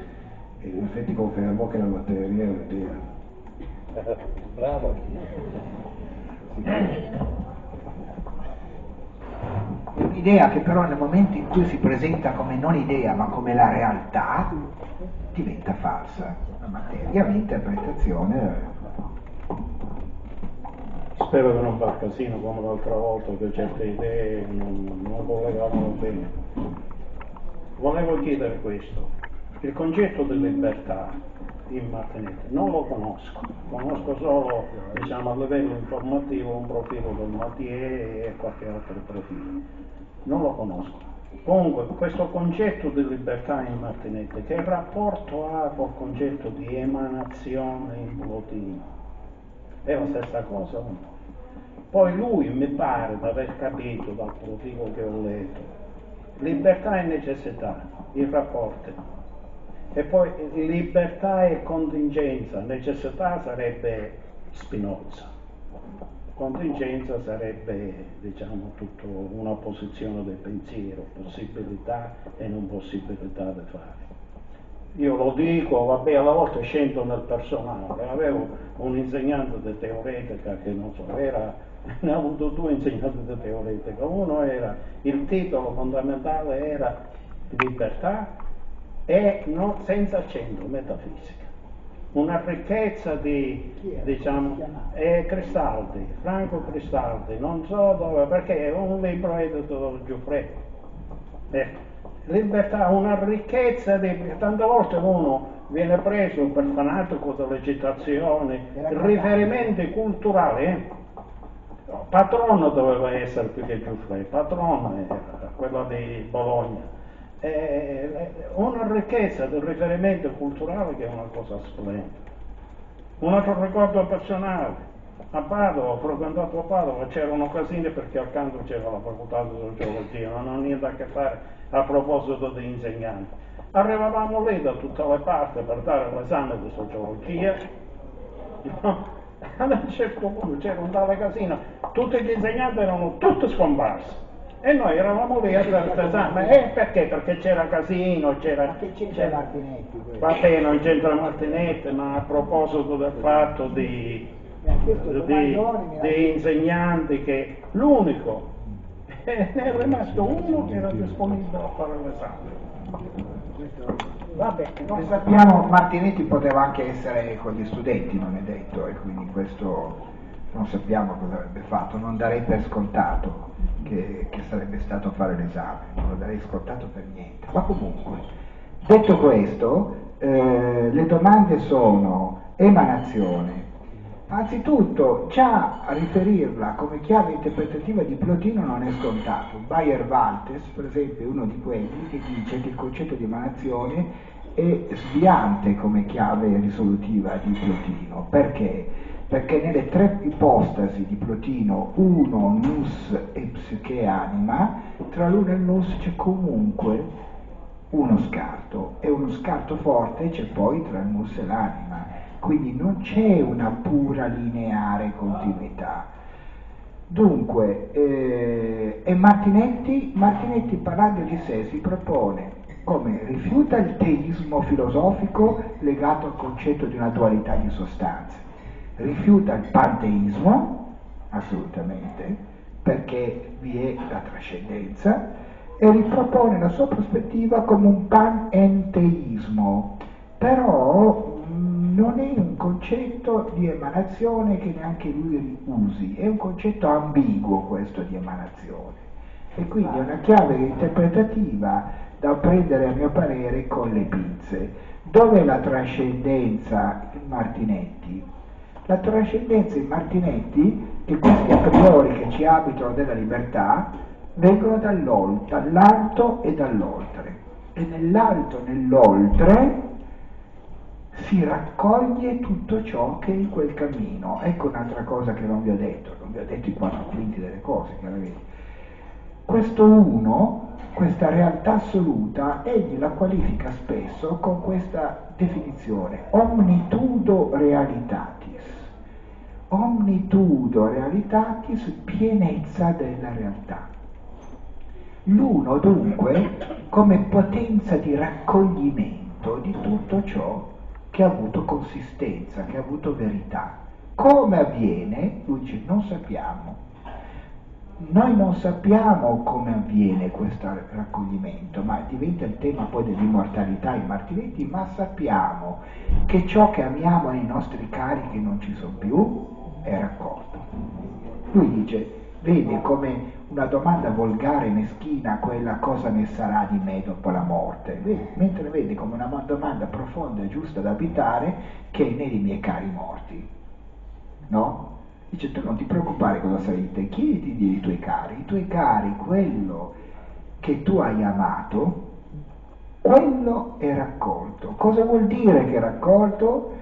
e in effetti confermo che la materia è un'idea. (laughs) Bravo. Un'idea che però nel momento in cui si presenta come non idea ma come la realtà diventa falsa. La materia un'interpretazione. Spero che non fa casino come l'altra volta che certe idee non, non collegavano bene. Volevo chiedere questo. Il concetto di libertà immanente. Non lo conosco, conosco solo diciamo, a livello informativo un profilo del Mathieu e qualche altro profilo. Non lo conosco. Comunque questo concetto di libertà immanente, che rapporto ha col concetto di emanazione in plotino? È la stessa cosa? Poi lui mi pare di aver capito dal profilo che ho letto, libertà e necessità, i rapporti e poi libertà e contingenza, necessità sarebbe Spinoza. Contingenza sarebbe diciamo tutta una posizione del pensiero, possibilità e non possibilità di fare. Io lo dico, vabbè, alla volta scendo nel personale, avevo un insegnante di teoretica che non so, era, ne ho avuto due insegnanti di teoretica, uno era, il titolo fondamentale era libertà e non, senza accento, metafisica una ricchezza di, diciamo, è Cristaldi, Franco Cristaldi, non so dove, perché è un libro edito da Giuffre. Ecco, libertà, una ricchezza di, tante volte uno viene preso per fanatico delle citazioni, riferimenti culturali, eh? Patrono doveva essere più che Giuffre, patrono era quello di Bologna è una ricchezza del riferimento culturale che è una cosa splendida. Un altro ricordo personale, a Padova, ho frequentato a Padova, c'era un'occasione perché accanto c'era la facoltà di sociologia, non ha niente a che fare a proposito di insegnanti. Arrivavamo lì da tutte le parti per dare l'esame di sociologia, (laughs) ad un certo punto c'era un tale casino, tutti gli insegnanti erano tutti scomparsi e noi eravamo lì a esame. E perché? Perché c'era casino, c'era... Ma che c'entra Martinetti? questo? Vabbè, non c'entra Martinetti, ma a proposito del fatto di, di, di insegnanti che l'unico, ne (laughs) è rimasto uno che era disponibile a fare l'esame. Vabbè, non sappiamo Martinetti poteva anche essere con gli studenti, non è detto, e quindi questo non sappiamo cosa avrebbe fatto, non darei per scontato che, che sarebbe stato fare l'esame, non lo darei scontato per niente. Ma comunque, detto questo, eh, le domande sono emanazione. Anzitutto, già a riferirla come chiave interpretativa di Plotino non è scontato. Bayer Waltes, per esempio, è uno di quelli che dice che il concetto di emanazione è sviante come chiave risolutiva di Plotino. Perché? Perché nelle tre ipostasi di Plotino, uno, nus e psiche anima, tra l'uno e il nus c'è comunque uno scarto e uno scarto forte c'è poi tra il nus e l'anima. Quindi non c'è una pura lineare continuità. Dunque, eh, e Martinetti, Martinetti parlando di sé si propone come rifiuta il teismo filosofico legato al concetto di una dualità di sostanze, rifiuta il panteismo, assolutamente, perché vi è la trascendenza, e ripropone la sua prospettiva come un panenteismo, però mh, non è un concetto di emanazione che neanche lui usi, è un concetto ambiguo questo di emanazione e quindi è una chiave interpretativa da prendere a mio parere con le pinze. Dov'è la trascendenza in Martinetti? La trascendenza in Martinetti, che questi a priori che ci abitano della libertà, vengono dall'alto e dall'oltre. E nell'alto e nell'oltre si raccoglie tutto ciò che è in quel cammino. Ecco un'altra cosa che non vi ho detto, non vi ho detto i quattro quinti delle cose, chiaramente. Questo uno, questa realtà assoluta, egli la qualifica spesso con questa definizione, omnitudo realitatis. Omnitudo realitatis, pienezza della realtà. L'uno dunque come potenza di raccoglimento di tutto ciò che ha avuto consistenza, che ha avuto verità. Come avviene? Lui dice non sappiamo. Noi non sappiamo come avviene questo raccoglimento, ma diventa il tema poi dell'immortalità in Martinetti, ma sappiamo che ciò che amiamo nei nostri cari che non ci sono più è raccolto. Lui dice, vede come una domanda volgare e meschina quella cosa ne sarà di me dopo la morte, Vede- mentre vede come una domanda profonda e giusta da abitare che è nei miei cari morti. No? Dice tu non ti preoccupare cosa di te, chiediti dei tuoi cari, i tuoi cari, quello che tu hai amato, quello è raccolto. Cosa vuol dire che è raccolto?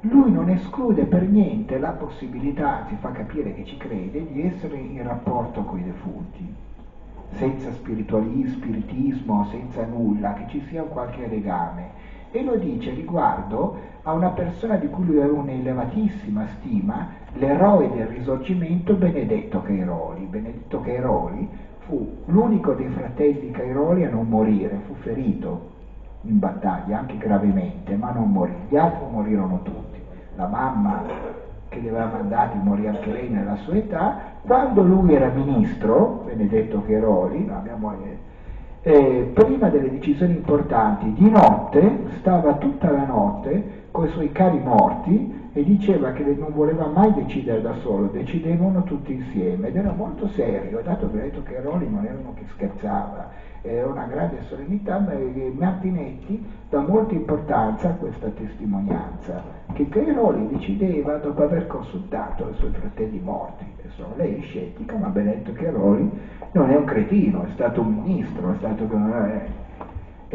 Lui non esclude per niente la possibilità, anzi fa capire che ci crede, di essere in rapporto con i defunti, senza spiritismo, senza nulla, che ci sia qualche legame. e lo dice riguardo a una persona di cui lui aveva un'elevatissima stima, l'eroe del risorgimento Benedetto Cairoli. Benedetto Cairoli fu l'unico dei fratelli Cairoli a non morire, fu ferito in battaglia, anche gravemente, ma non morì. Gli altri morirono tutti. La mamma che li aveva mandati morì anche lei nella sua età. Quando lui era ministro, Benedetto Cheroli, abbiamo, eh, eh, prima delle decisioni importanti, di notte, stava tutta la notte con i suoi cari morti e diceva che non voleva mai decidere da solo, decidevano tutti insieme ed era molto serio, dato che Benedetto Cheroli non era uno che scherzava, era una grande solennità, ma Martinetti dà molta importanza a questa testimonianza, che Cairoli decideva dopo aver consultato i suoi fratelli morti. Adesso lei è scettica, ma Benedetto Cairoli non è un cretino, è stato un ministro, è stato... E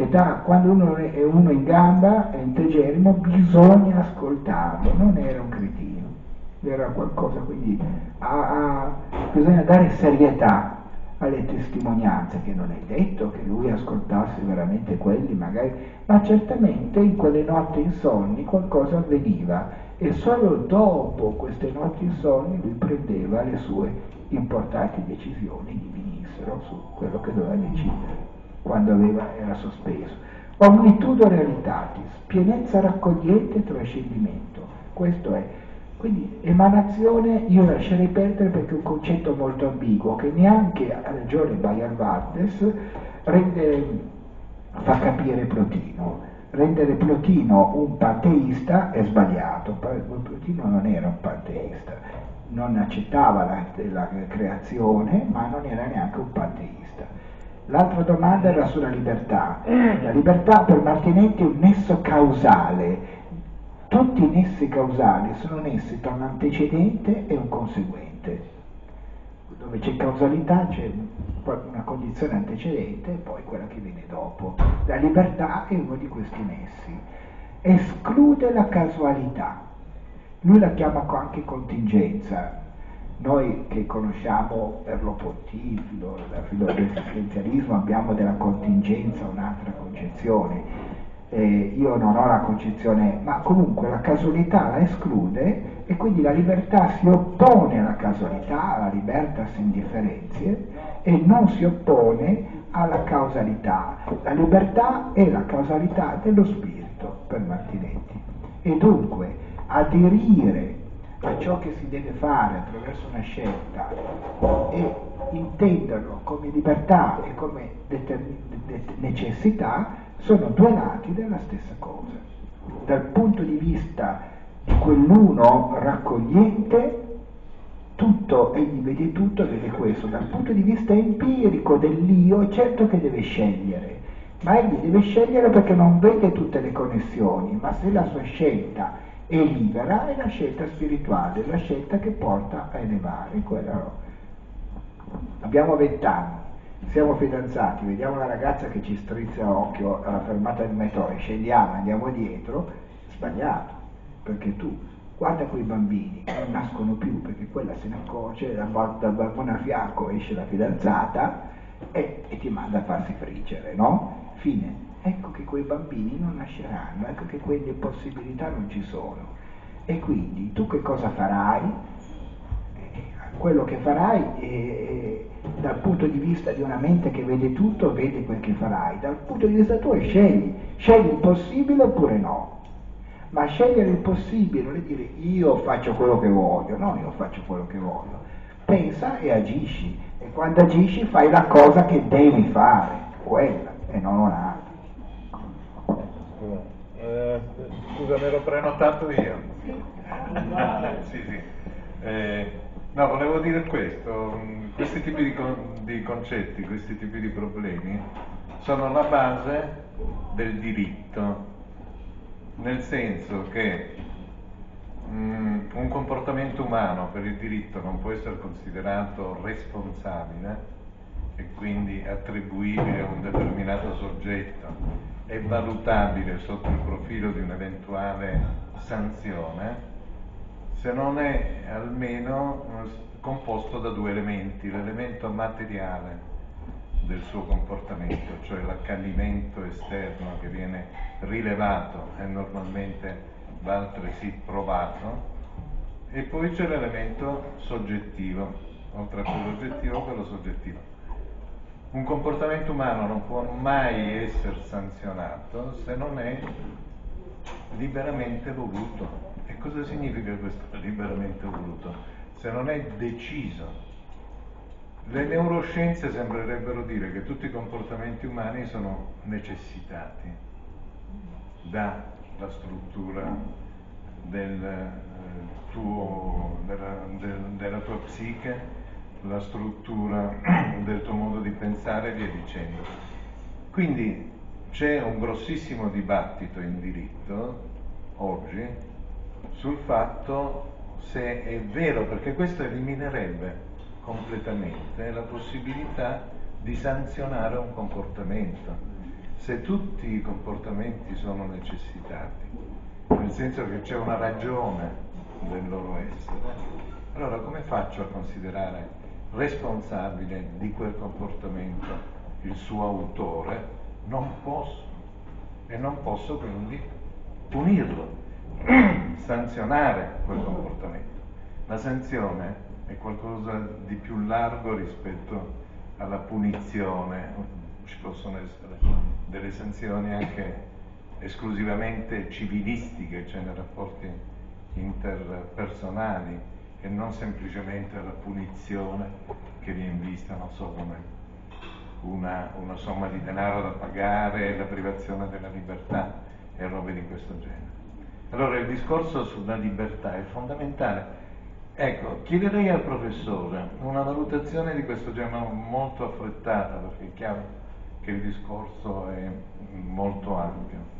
da quando uno è uno in gamba, è integerrimo, bisogna ascoltarlo, non era un cretino, era qualcosa, quindi a, a, bisogna dare serietà alle testimonianze, che non è detto che lui ascoltasse veramente quelli, magari, ma certamente in quelle notti insonni qualcosa avveniva e solo dopo queste notti insonni lui prendeva le sue importanti decisioni di ministro su quello che doveva decidere quando aveva, era sospeso. Omnitudo realitatis, pienezza raccogliente trascendimento. Questo è quindi emanazione io lascerei perdere perché è un concetto molto ambiguo che neanche ha ragione Bayer Valdes rende, fa capire Plotino. Rendere Plotino un panteista è sbagliato, Plotino non era un panteista, non accettava la, la creazione ma non era neanche un panteista. L'altra domanda era sulla libertà. La libertà per Martinetti è un nesso causale tutti i nessi causali sono nessi tra un antecedente e un conseguente. Dove c'è causalità c'è una condizione antecedente e poi quella che viene dopo. La libertà è uno di questi nessi. Esclude la casualità. Lui la chiama anche contingenza. Noi che conosciamo per lo pontifilo, l'esistenzialismo, abbiamo della contingenza un'altra concezione eh, io non ho la concezione, ma comunque la casualità la esclude e quindi la libertà si oppone alla casualità, alla libertas in differenze e non si oppone alla causalità. La libertà è la causalità dello spirito per Martinetti e dunque aderire a ciò che si deve fare attraverso una scelta e intenderlo come libertà e come necessità sono due lati della stessa cosa. Dal punto di vista di quell'uno raccogliente, tutto, egli vede tutto, vede questo. Dal punto di vista empirico dell'io è certo che deve scegliere, ma egli deve scegliere perché non vede tutte le connessioni, ma se la sua scelta è libera è la scelta spirituale, la scelta che porta a elevare. Quella... Abbiamo vent'anni siamo fidanzati, vediamo una ragazza che ci strizza l'occhio alla fermata del metro e scendiamo, andiamo dietro, sbagliato, perché tu guarda quei bambini che non nascono più perché quella se ne accorge, dal, dal a fianco esce la fidanzata e, e ti manda a farsi friggere, no? Fine. Ecco che quei bambini non nasceranno, ecco che quelle possibilità non ci sono. E quindi tu che cosa farai? quello che farai eh, dal punto di vista di una mente che vede tutto, vede quel che farai, dal punto di vista tuo scegli, scegli il possibile oppure no. Ma scegliere il possibile non è dire io faccio quello che voglio, no, io faccio quello che voglio. Pensa e agisci, e quando agisci fai la cosa che devi fare, quella, e non un'altra. Eh, scusa, me l'ho prenotato io. sì, sì. Eh, No, volevo dire questo, questi tipi di, con, di, concetti, questi tipi di problemi sono la base del diritto, nel senso che um, un comportamento umano per il diritto non può essere considerato responsabile e quindi attribuibile a un determinato soggetto e valutabile sotto il profilo di un'eventuale sanzione se non è almeno composto da due elementi, l'elemento materiale del suo comportamento, cioè l'accadimento esterno che viene rilevato e normalmente va altresì provato, e poi c'è l'elemento soggettivo, oltre a quello oggettivo, quello soggettivo. Un comportamento umano non può mai essere sanzionato se non è liberamente voluto. E cosa significa questo liberamente voluto? Se non è deciso. Le neuroscienze sembrerebbero dire che tutti i comportamenti umani sono necessitati dalla struttura del, eh, tuo, della, del, della tua psiche, la struttura (clears throat) del tuo modo di pensare e via dicendo. Quindi c'è un grossissimo dibattito in diritto oggi sul fatto se è vero, perché questo eliminerebbe completamente la possibilità di sanzionare un comportamento. Se tutti i comportamenti sono necessitati, nel senso che c'è una ragione del loro essere, allora come faccio a considerare responsabile di quel comportamento il suo autore? Non posso e non posso quindi punirlo, (clears throat) sanzionare quel comportamento. La sanzione è qualcosa di più largo rispetto alla punizione, ci possono essere delle sanzioni anche esclusivamente civilistiche, cioè nei rapporti interpersonali e non semplicemente la punizione che viene vista, non so, come una, una somma di denaro da pagare, la privazione della libertà e robe di questo genere. Allora il discorso sulla libertà è fondamentale. Ecco, chiederei al professore una valutazione di questo genere molto affrettata, perché è chiaro che il discorso è molto ampio.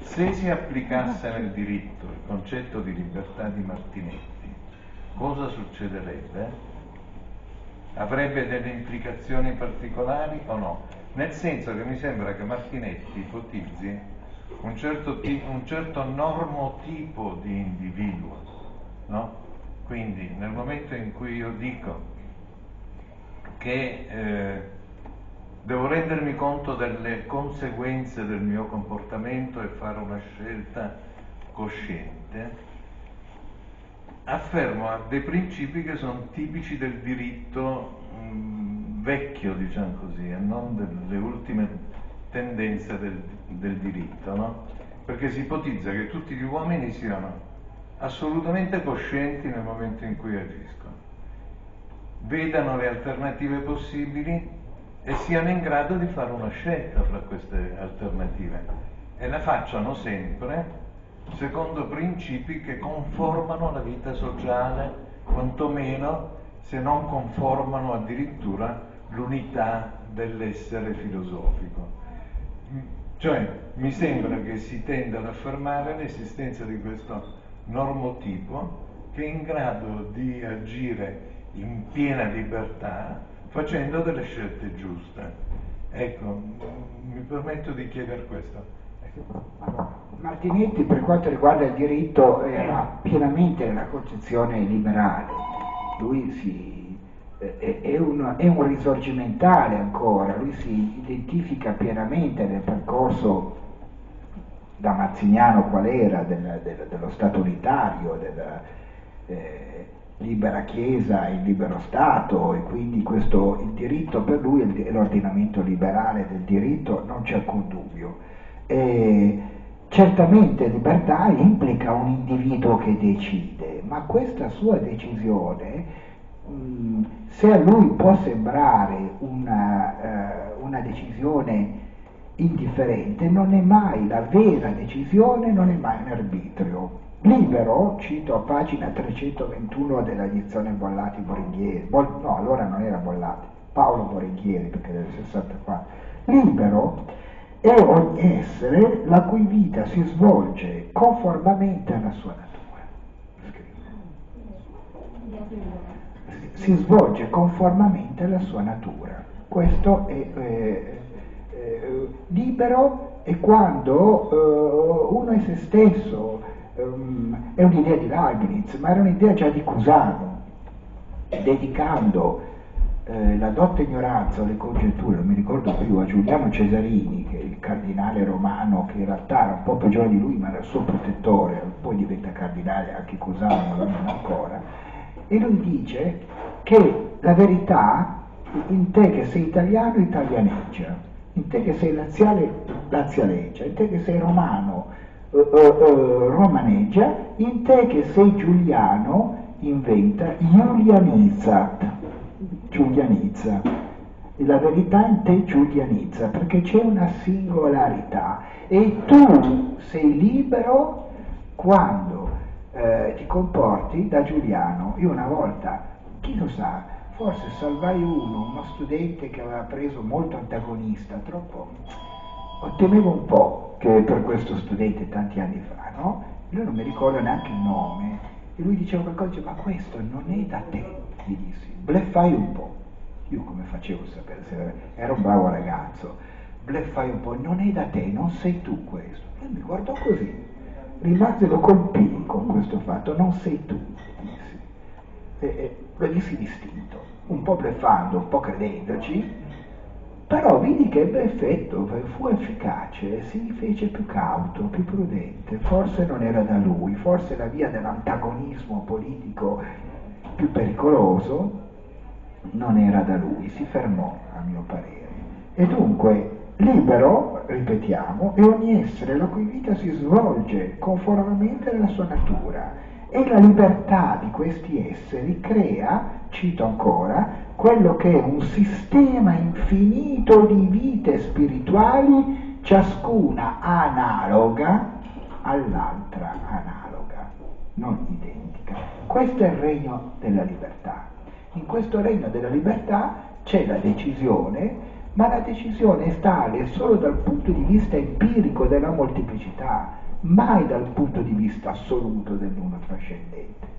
Se si applicasse nel diritto il concetto di libertà di Martinetti, cosa succederebbe? Avrebbe delle implicazioni particolari o no? Nel senso che mi sembra che Martinetti ipotizzi un certo, tipo, un certo normotipo di individuo, no? Quindi nel momento in cui io dico che eh, devo rendermi conto delle conseguenze del mio comportamento e fare una scelta cosciente, affermo dei principi che sono tipici del diritto mh, mm, vecchio, diciamo così, e non delle ultime tendenze del, del diritto, no? Perché si ipotizza che tutti gli uomini siano assolutamente coscienti nel momento in cui agiscono, vedano le alternative possibili e siano in grado di fare una scelta fra queste alternative e la facciano sempre secondo principi che conformano la vita sociale, quantomeno se non conformano addirittura l'unità dell'essere filosofico. Cioè mi sembra che si tenda ad affermare l'esistenza di questo normotipo che è in grado di agire in piena libertà facendo delle scelte giuste. Ecco, mi permetto di chiedere questo. Martinetti per quanto riguarda il diritto era pienamente nella concezione liberale, lui si, è, un, è, un, risorgimentale ancora, lui si identifica pienamente nel percorso da mazziniano qual era del, del, dello Stato unitario, del, eh, libera Chiesa e libero Stato e quindi questo, il diritto per lui e l'ordinamento liberale del diritto non c'è alcun dubbio. E certamente libertà implica un individuo che decide, ma questa sua decisione, mh, se a lui può sembrare una, uh, una decisione indifferente, non è mai la vera decisione, non è mai un arbitrio. Libero, cito a pagina 321 della edizione Bollati Borghieri, Bol, no, allora non era Bollati, Paolo Borghieri perché del 64, libero è ogni essere la cui vita si svolge conformamente alla sua natura. Si svolge conformamente alla sua natura. Questo è eh, eh, libero è quando eh, uno è se stesso, um, è un'idea di Leibniz, ma era un'idea già di Cusano, dedicando eh, la dotta ignoranza o le congetture, non mi ricordo più, a Giuliano Cesarini, che è il cardinale romano, che in realtà era un po' peggiore di lui, ma era il suo protettore, poi diventa cardinale anche Cosano, non ancora, e lui dice che la verità in te che sei italiano italianeggia, in te che sei laziale lazialeggia, in te che sei romano uh, uh, romaneggia, in te che sei giuliano inventa giulianizzat, giulianizza. La verità in te giulianizza perché c'è una singolarità e tu sei libero quando eh, ti comporti da Giuliano. Io una volta, chi lo sa, forse salvai uno, uno studente che aveva preso molto antagonista, troppo, temevo un po' che per questo studente tanti anni fa, no? Lui non mi ricordo neanche il nome, e lui diceva qualcosa, diceva, ma questo non è da te, gli dissi, bleffai un po'. Io come facevo a sapere se era un bravo ragazzo, bleffai un po', non è da te, non sei tu questo. Lui mi guardò così, rimase, lo colpì con questo fatto, non sei tu, dissi. E, e, lo dissi distinto, un po' bleffando, un po' credendoci, però vidi che ebbe effetto, fu efficace, si fece più cauto, più prudente, forse non era da lui, forse la via dell'antagonismo politico più pericoloso non era da lui, si fermò a mio parere. E dunque libero, ripetiamo, è ogni essere la cui vita si svolge conformemente alla sua natura e la libertà di questi esseri crea, cito ancora, quello che è un sistema infinito di vite spirituali, ciascuna analoga all'altra analoga, non identica. Questo è il regno della libertà. In questo regno della libertà c'è la decisione, ma la decisione è tale solo dal punto di vista empirico della molteplicità, mai dal punto di vista assoluto dell'uno trascendente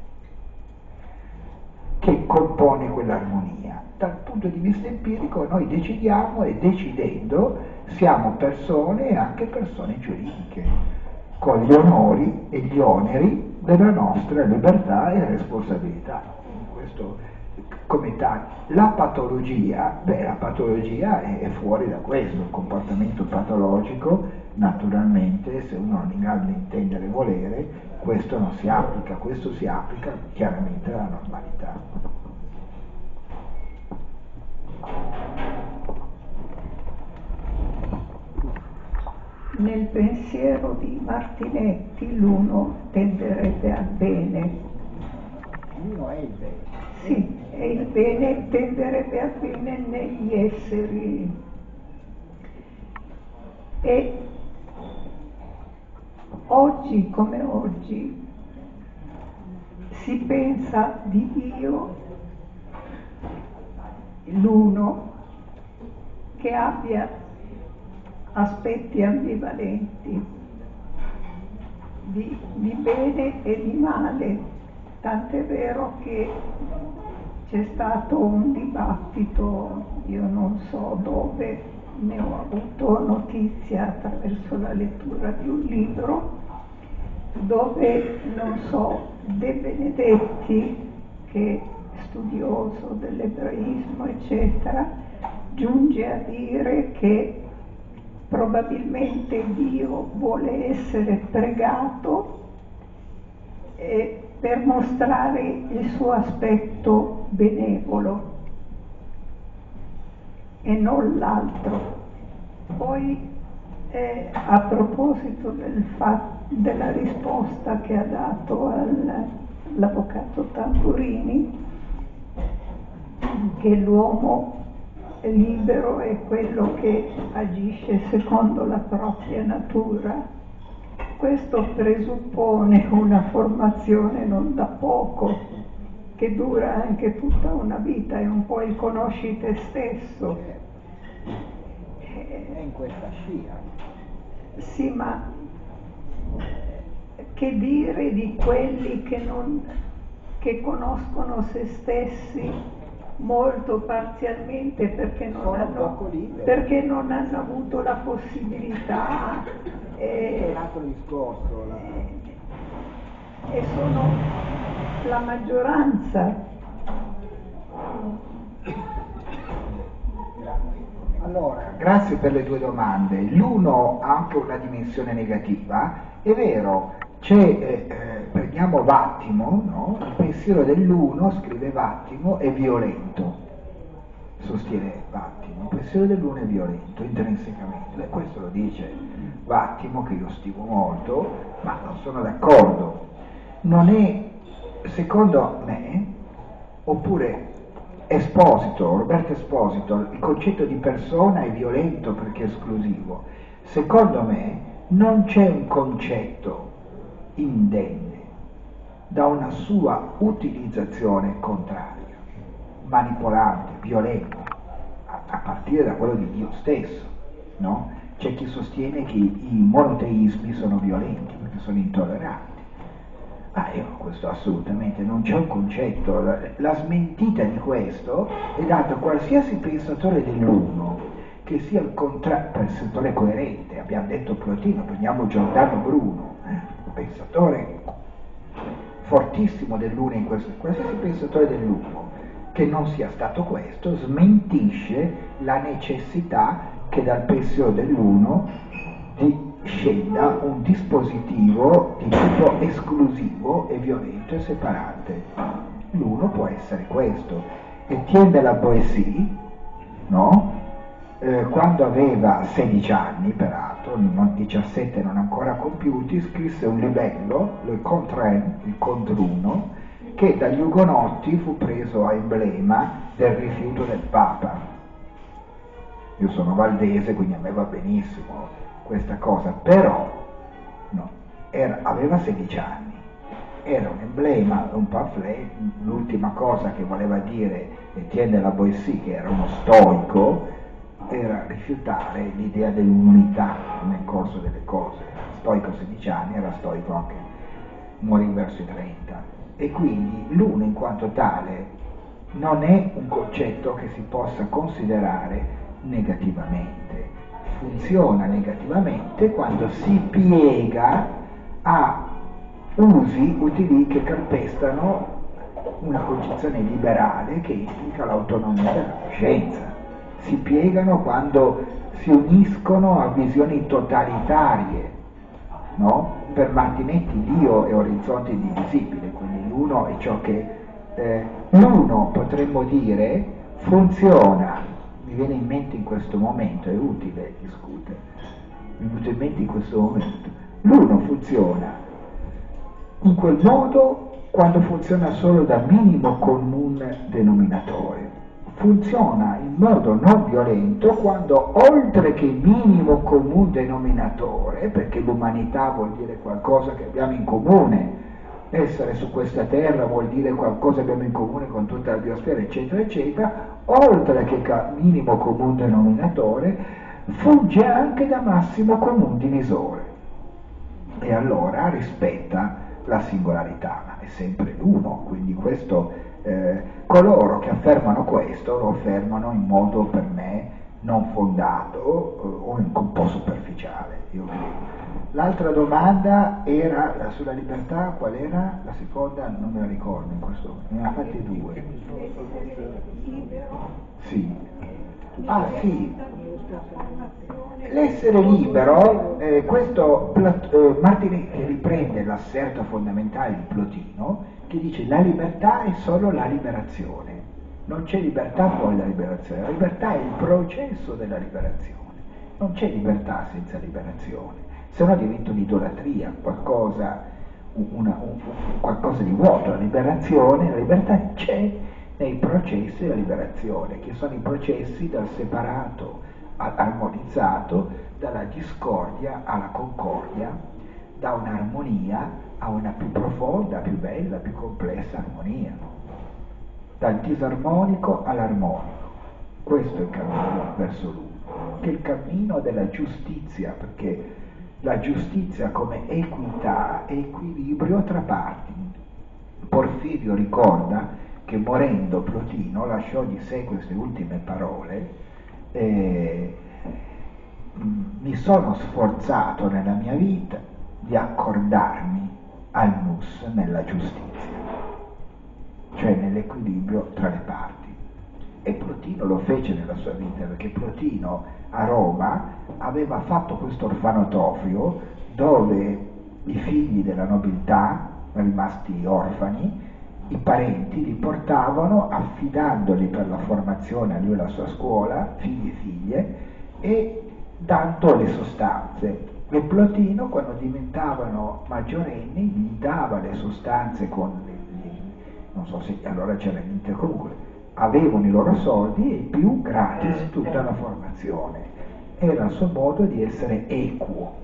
che compone quell'armonia. Dal punto di vista empirico noi decidiamo e decidendo siamo persone e anche persone giuridiche, con gli onori e gli oneri della nostra libertà e responsabilità. Questo come tale. La patologia, beh, la patologia è, è fuori da questo, il comportamento patologico, naturalmente, se uno non è in grado di intendere e volere, questo non si applica, questo si applica chiaramente alla normalità. Nel pensiero di Martinetti l'uno tenderebbe al bene. L'uno è il bene. Sì, e il bene tenderebbe a bene negli esseri. E oggi come oggi si pensa di Dio l'uno che abbia aspetti ambivalenti di, di bene e di male, tant'è vero che c'è stato un dibattito, io non so dove, ne ho avuto notizia attraverso la lettura di un libro, dove, non so, De Benedetti, che è studioso dell'ebraismo, eccetera, giunge a dire che probabilmente Dio vuole essere pregato eh, per mostrare il suo aspetto benevolo e non l'altro. Poi eh, a proposito del della risposta che ha dato all'avvocato Tamburini, che l'uomo libero è quello che agisce secondo la propria natura, questo presuppone una formazione non da poco, che dura anche tutta una vita, è un po' il conosci te stesso. È in questa scia. Sì, ma che dire di quelli che, non, che conoscono se stessi molto parzialmente perché non, hanno, perché non hanno, avuto la possibilità eh, un altro discorso la... e sono la maggioranza. Allora, grazie per le due domande. L'uno ha anche una dimensione negativa, è vero, c'è, eh, eh, prendiamo Vattimo, no? il pensiero dell'uno, scrive Vattimo, è violento, sostiene Vattimo, il pensiero dell'uno è violento intrinsecamente, e questo lo dice Vattimo che io stimo molto, ma non sono d'accordo. Non è, secondo me, oppure Esposito, Roberto Esposito, il concetto di persona è violento perché è esclusivo. Secondo me non c'è un concetto indenne da una sua utilizzazione contraria, manipolante, violenta, a, a partire da quello di Dio stesso. No? C'è chi sostiene che i monoteismi sono violenti perché sono intolleranti. Ah, io questo assolutamente non c'è un concetto, la, la smentita di questo è data a qualsiasi pensatore dell'uno che sia il contra- pensatore coerente, abbiamo detto Plotino, prendiamo Giordano Bruno, eh, un pensatore fortissimo dell'uno in questo, qualsiasi pensatore dell'uno che non sia stato questo smentisce la necessità che dal pensiero dell'uno di scenda un dispositivo di tipo esclusivo e violento e separante. L'uno può essere questo. Etienne de la Boétie, no? eh, quando aveva 16 anni, peraltro, non 17 non ancora compiuti, scrisse un libello, Le Contrain, il contruno, che dagli Ugonotti fu preso a emblema del rifiuto del Papa. Io sono valdese, quindi a me va benissimo questa cosa, però no, era, aveva 16 anni, era un emblema, un pamphlet, l'ultima cosa che voleva dire Etienne la Boissy, che era uno stoico, era rifiutare l'idea dell'unità nel corso delle cose. Stoico a 16 anni, era stoico anche, morì verso i 30. E quindi l'uno in quanto tale non è un concetto che si possa considerare negativamente funziona negativamente quando si piega a usi utili che calpestano una concezione liberale che implica l'autonomia della coscienza. Si piegano quando si uniscono a visioni totalitarie, no? Per Martinetti Dio è orizzonte indivisibile, quindi l'uno è ciò che eh, l'uno potremmo dire funziona mi viene in mente in questo momento, è utile discutere, mi viene in mente in questo momento. L'uno funziona in quel modo quando funziona solo da minimo comune denominatore. Funziona in modo non violento quando oltre che minimo comune denominatore, perché l'umanità vuol dire qualcosa che abbiamo in comune, essere su questa terra vuol dire qualcosa che abbiamo in comune con tutta la biosfera, eccetera, eccetera, oltre che minimo comune denominatore, fugge anche da massimo comune divisore. E allora rispetta la singolarità, ma è sempre l'uno, quindi questo, eh, coloro che affermano questo lo affermano in modo per me non fondato eh, o un po' superficiale, io. L'altra domanda era sulla libertà, qual era? La seconda non me la ricordo in questo momento, ne ha fatte due. Sì. Ah sì. L'essere libero, eh, questo eh, Martinetti riprende l'asserto fondamentale di Plotino che dice la libertà è solo la liberazione. Non c'è libertà poi la liberazione, la libertà è il processo della liberazione, non c'è libertà senza liberazione se no diventa un'idolatria, qualcosa, una, un, qualcosa di vuoto. La liberazione, la libertà c'è nei processi della liberazione, che sono i processi dal separato armonizzato, dalla discordia alla concordia, da un'armonia a una più profonda, più bella, più complessa armonia, dal disarmonico all'armonico. Questo è il cammino verso l'uno, che è il cammino della giustizia, perché la giustizia come equità, equilibrio tra parti. Porfirio ricorda che morendo Plotino lasciò di sé queste ultime parole, eh, mi sono sforzato nella mia vita di accordarmi al nus nella giustizia, cioè nell'equilibrio tra le parti. E Plotino lo fece nella sua vita, perché Plotino a Roma aveva fatto questo orfanotrofio dove i figli della nobiltà, rimasti orfani, i parenti li portavano affidandoli per la formazione a lui e alla sua scuola, figli e figlie, e dando le sostanze. E Plotino, quando diventavano maggiorenni, gli dava le sostanze con le, non so se allora c'era niente, comunque avevano i loro soldi e più gratis tutta la formazione. Era il suo modo di essere equo,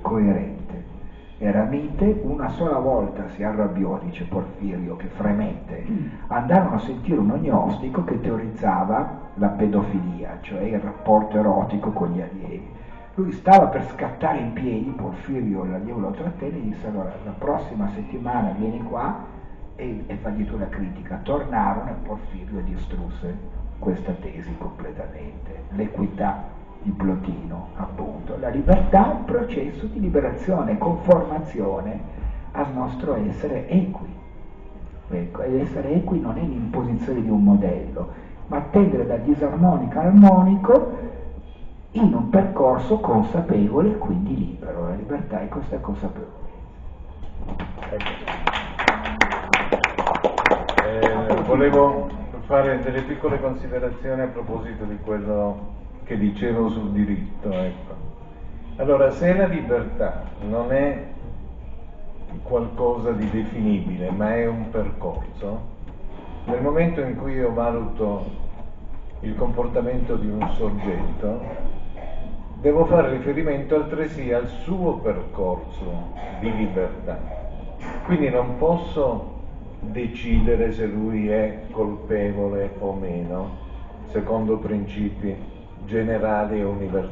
coerente. Era mite, una sola volta si arrabbiò, dice Porfirio, che fremette. Andarono a sentire un gnostico che teorizzava la pedofilia, cioè il rapporto erotico con gli allievi. Lui stava per scattare in piedi, Porfirio l'allievo lo trattenne e disse allora la prossima settimana vieni qua e, e fagli tu la critica. Tornarono e Porfirio distrusse questa tesi completamente. L'equità di Plotino, appunto. La libertà è un processo di liberazione, conformazione al nostro essere equi. Ecco, ed essere equi non è l'imposizione di un modello, ma tendere da disarmonico armonico in un percorso consapevole e quindi libero. La libertà è questa consapevolezza. Volevo fare delle piccole considerazioni a proposito di quello che dicevo sul diritto. Ecco. Allora, se la libertà non è qualcosa di definibile, ma è un percorso, nel momento in cui io valuto il comportamento di un soggetto, devo fare riferimento altresì al suo percorso di libertà. Quindi non posso decidere se lui è colpevole o meno, secondo principi generali e universali.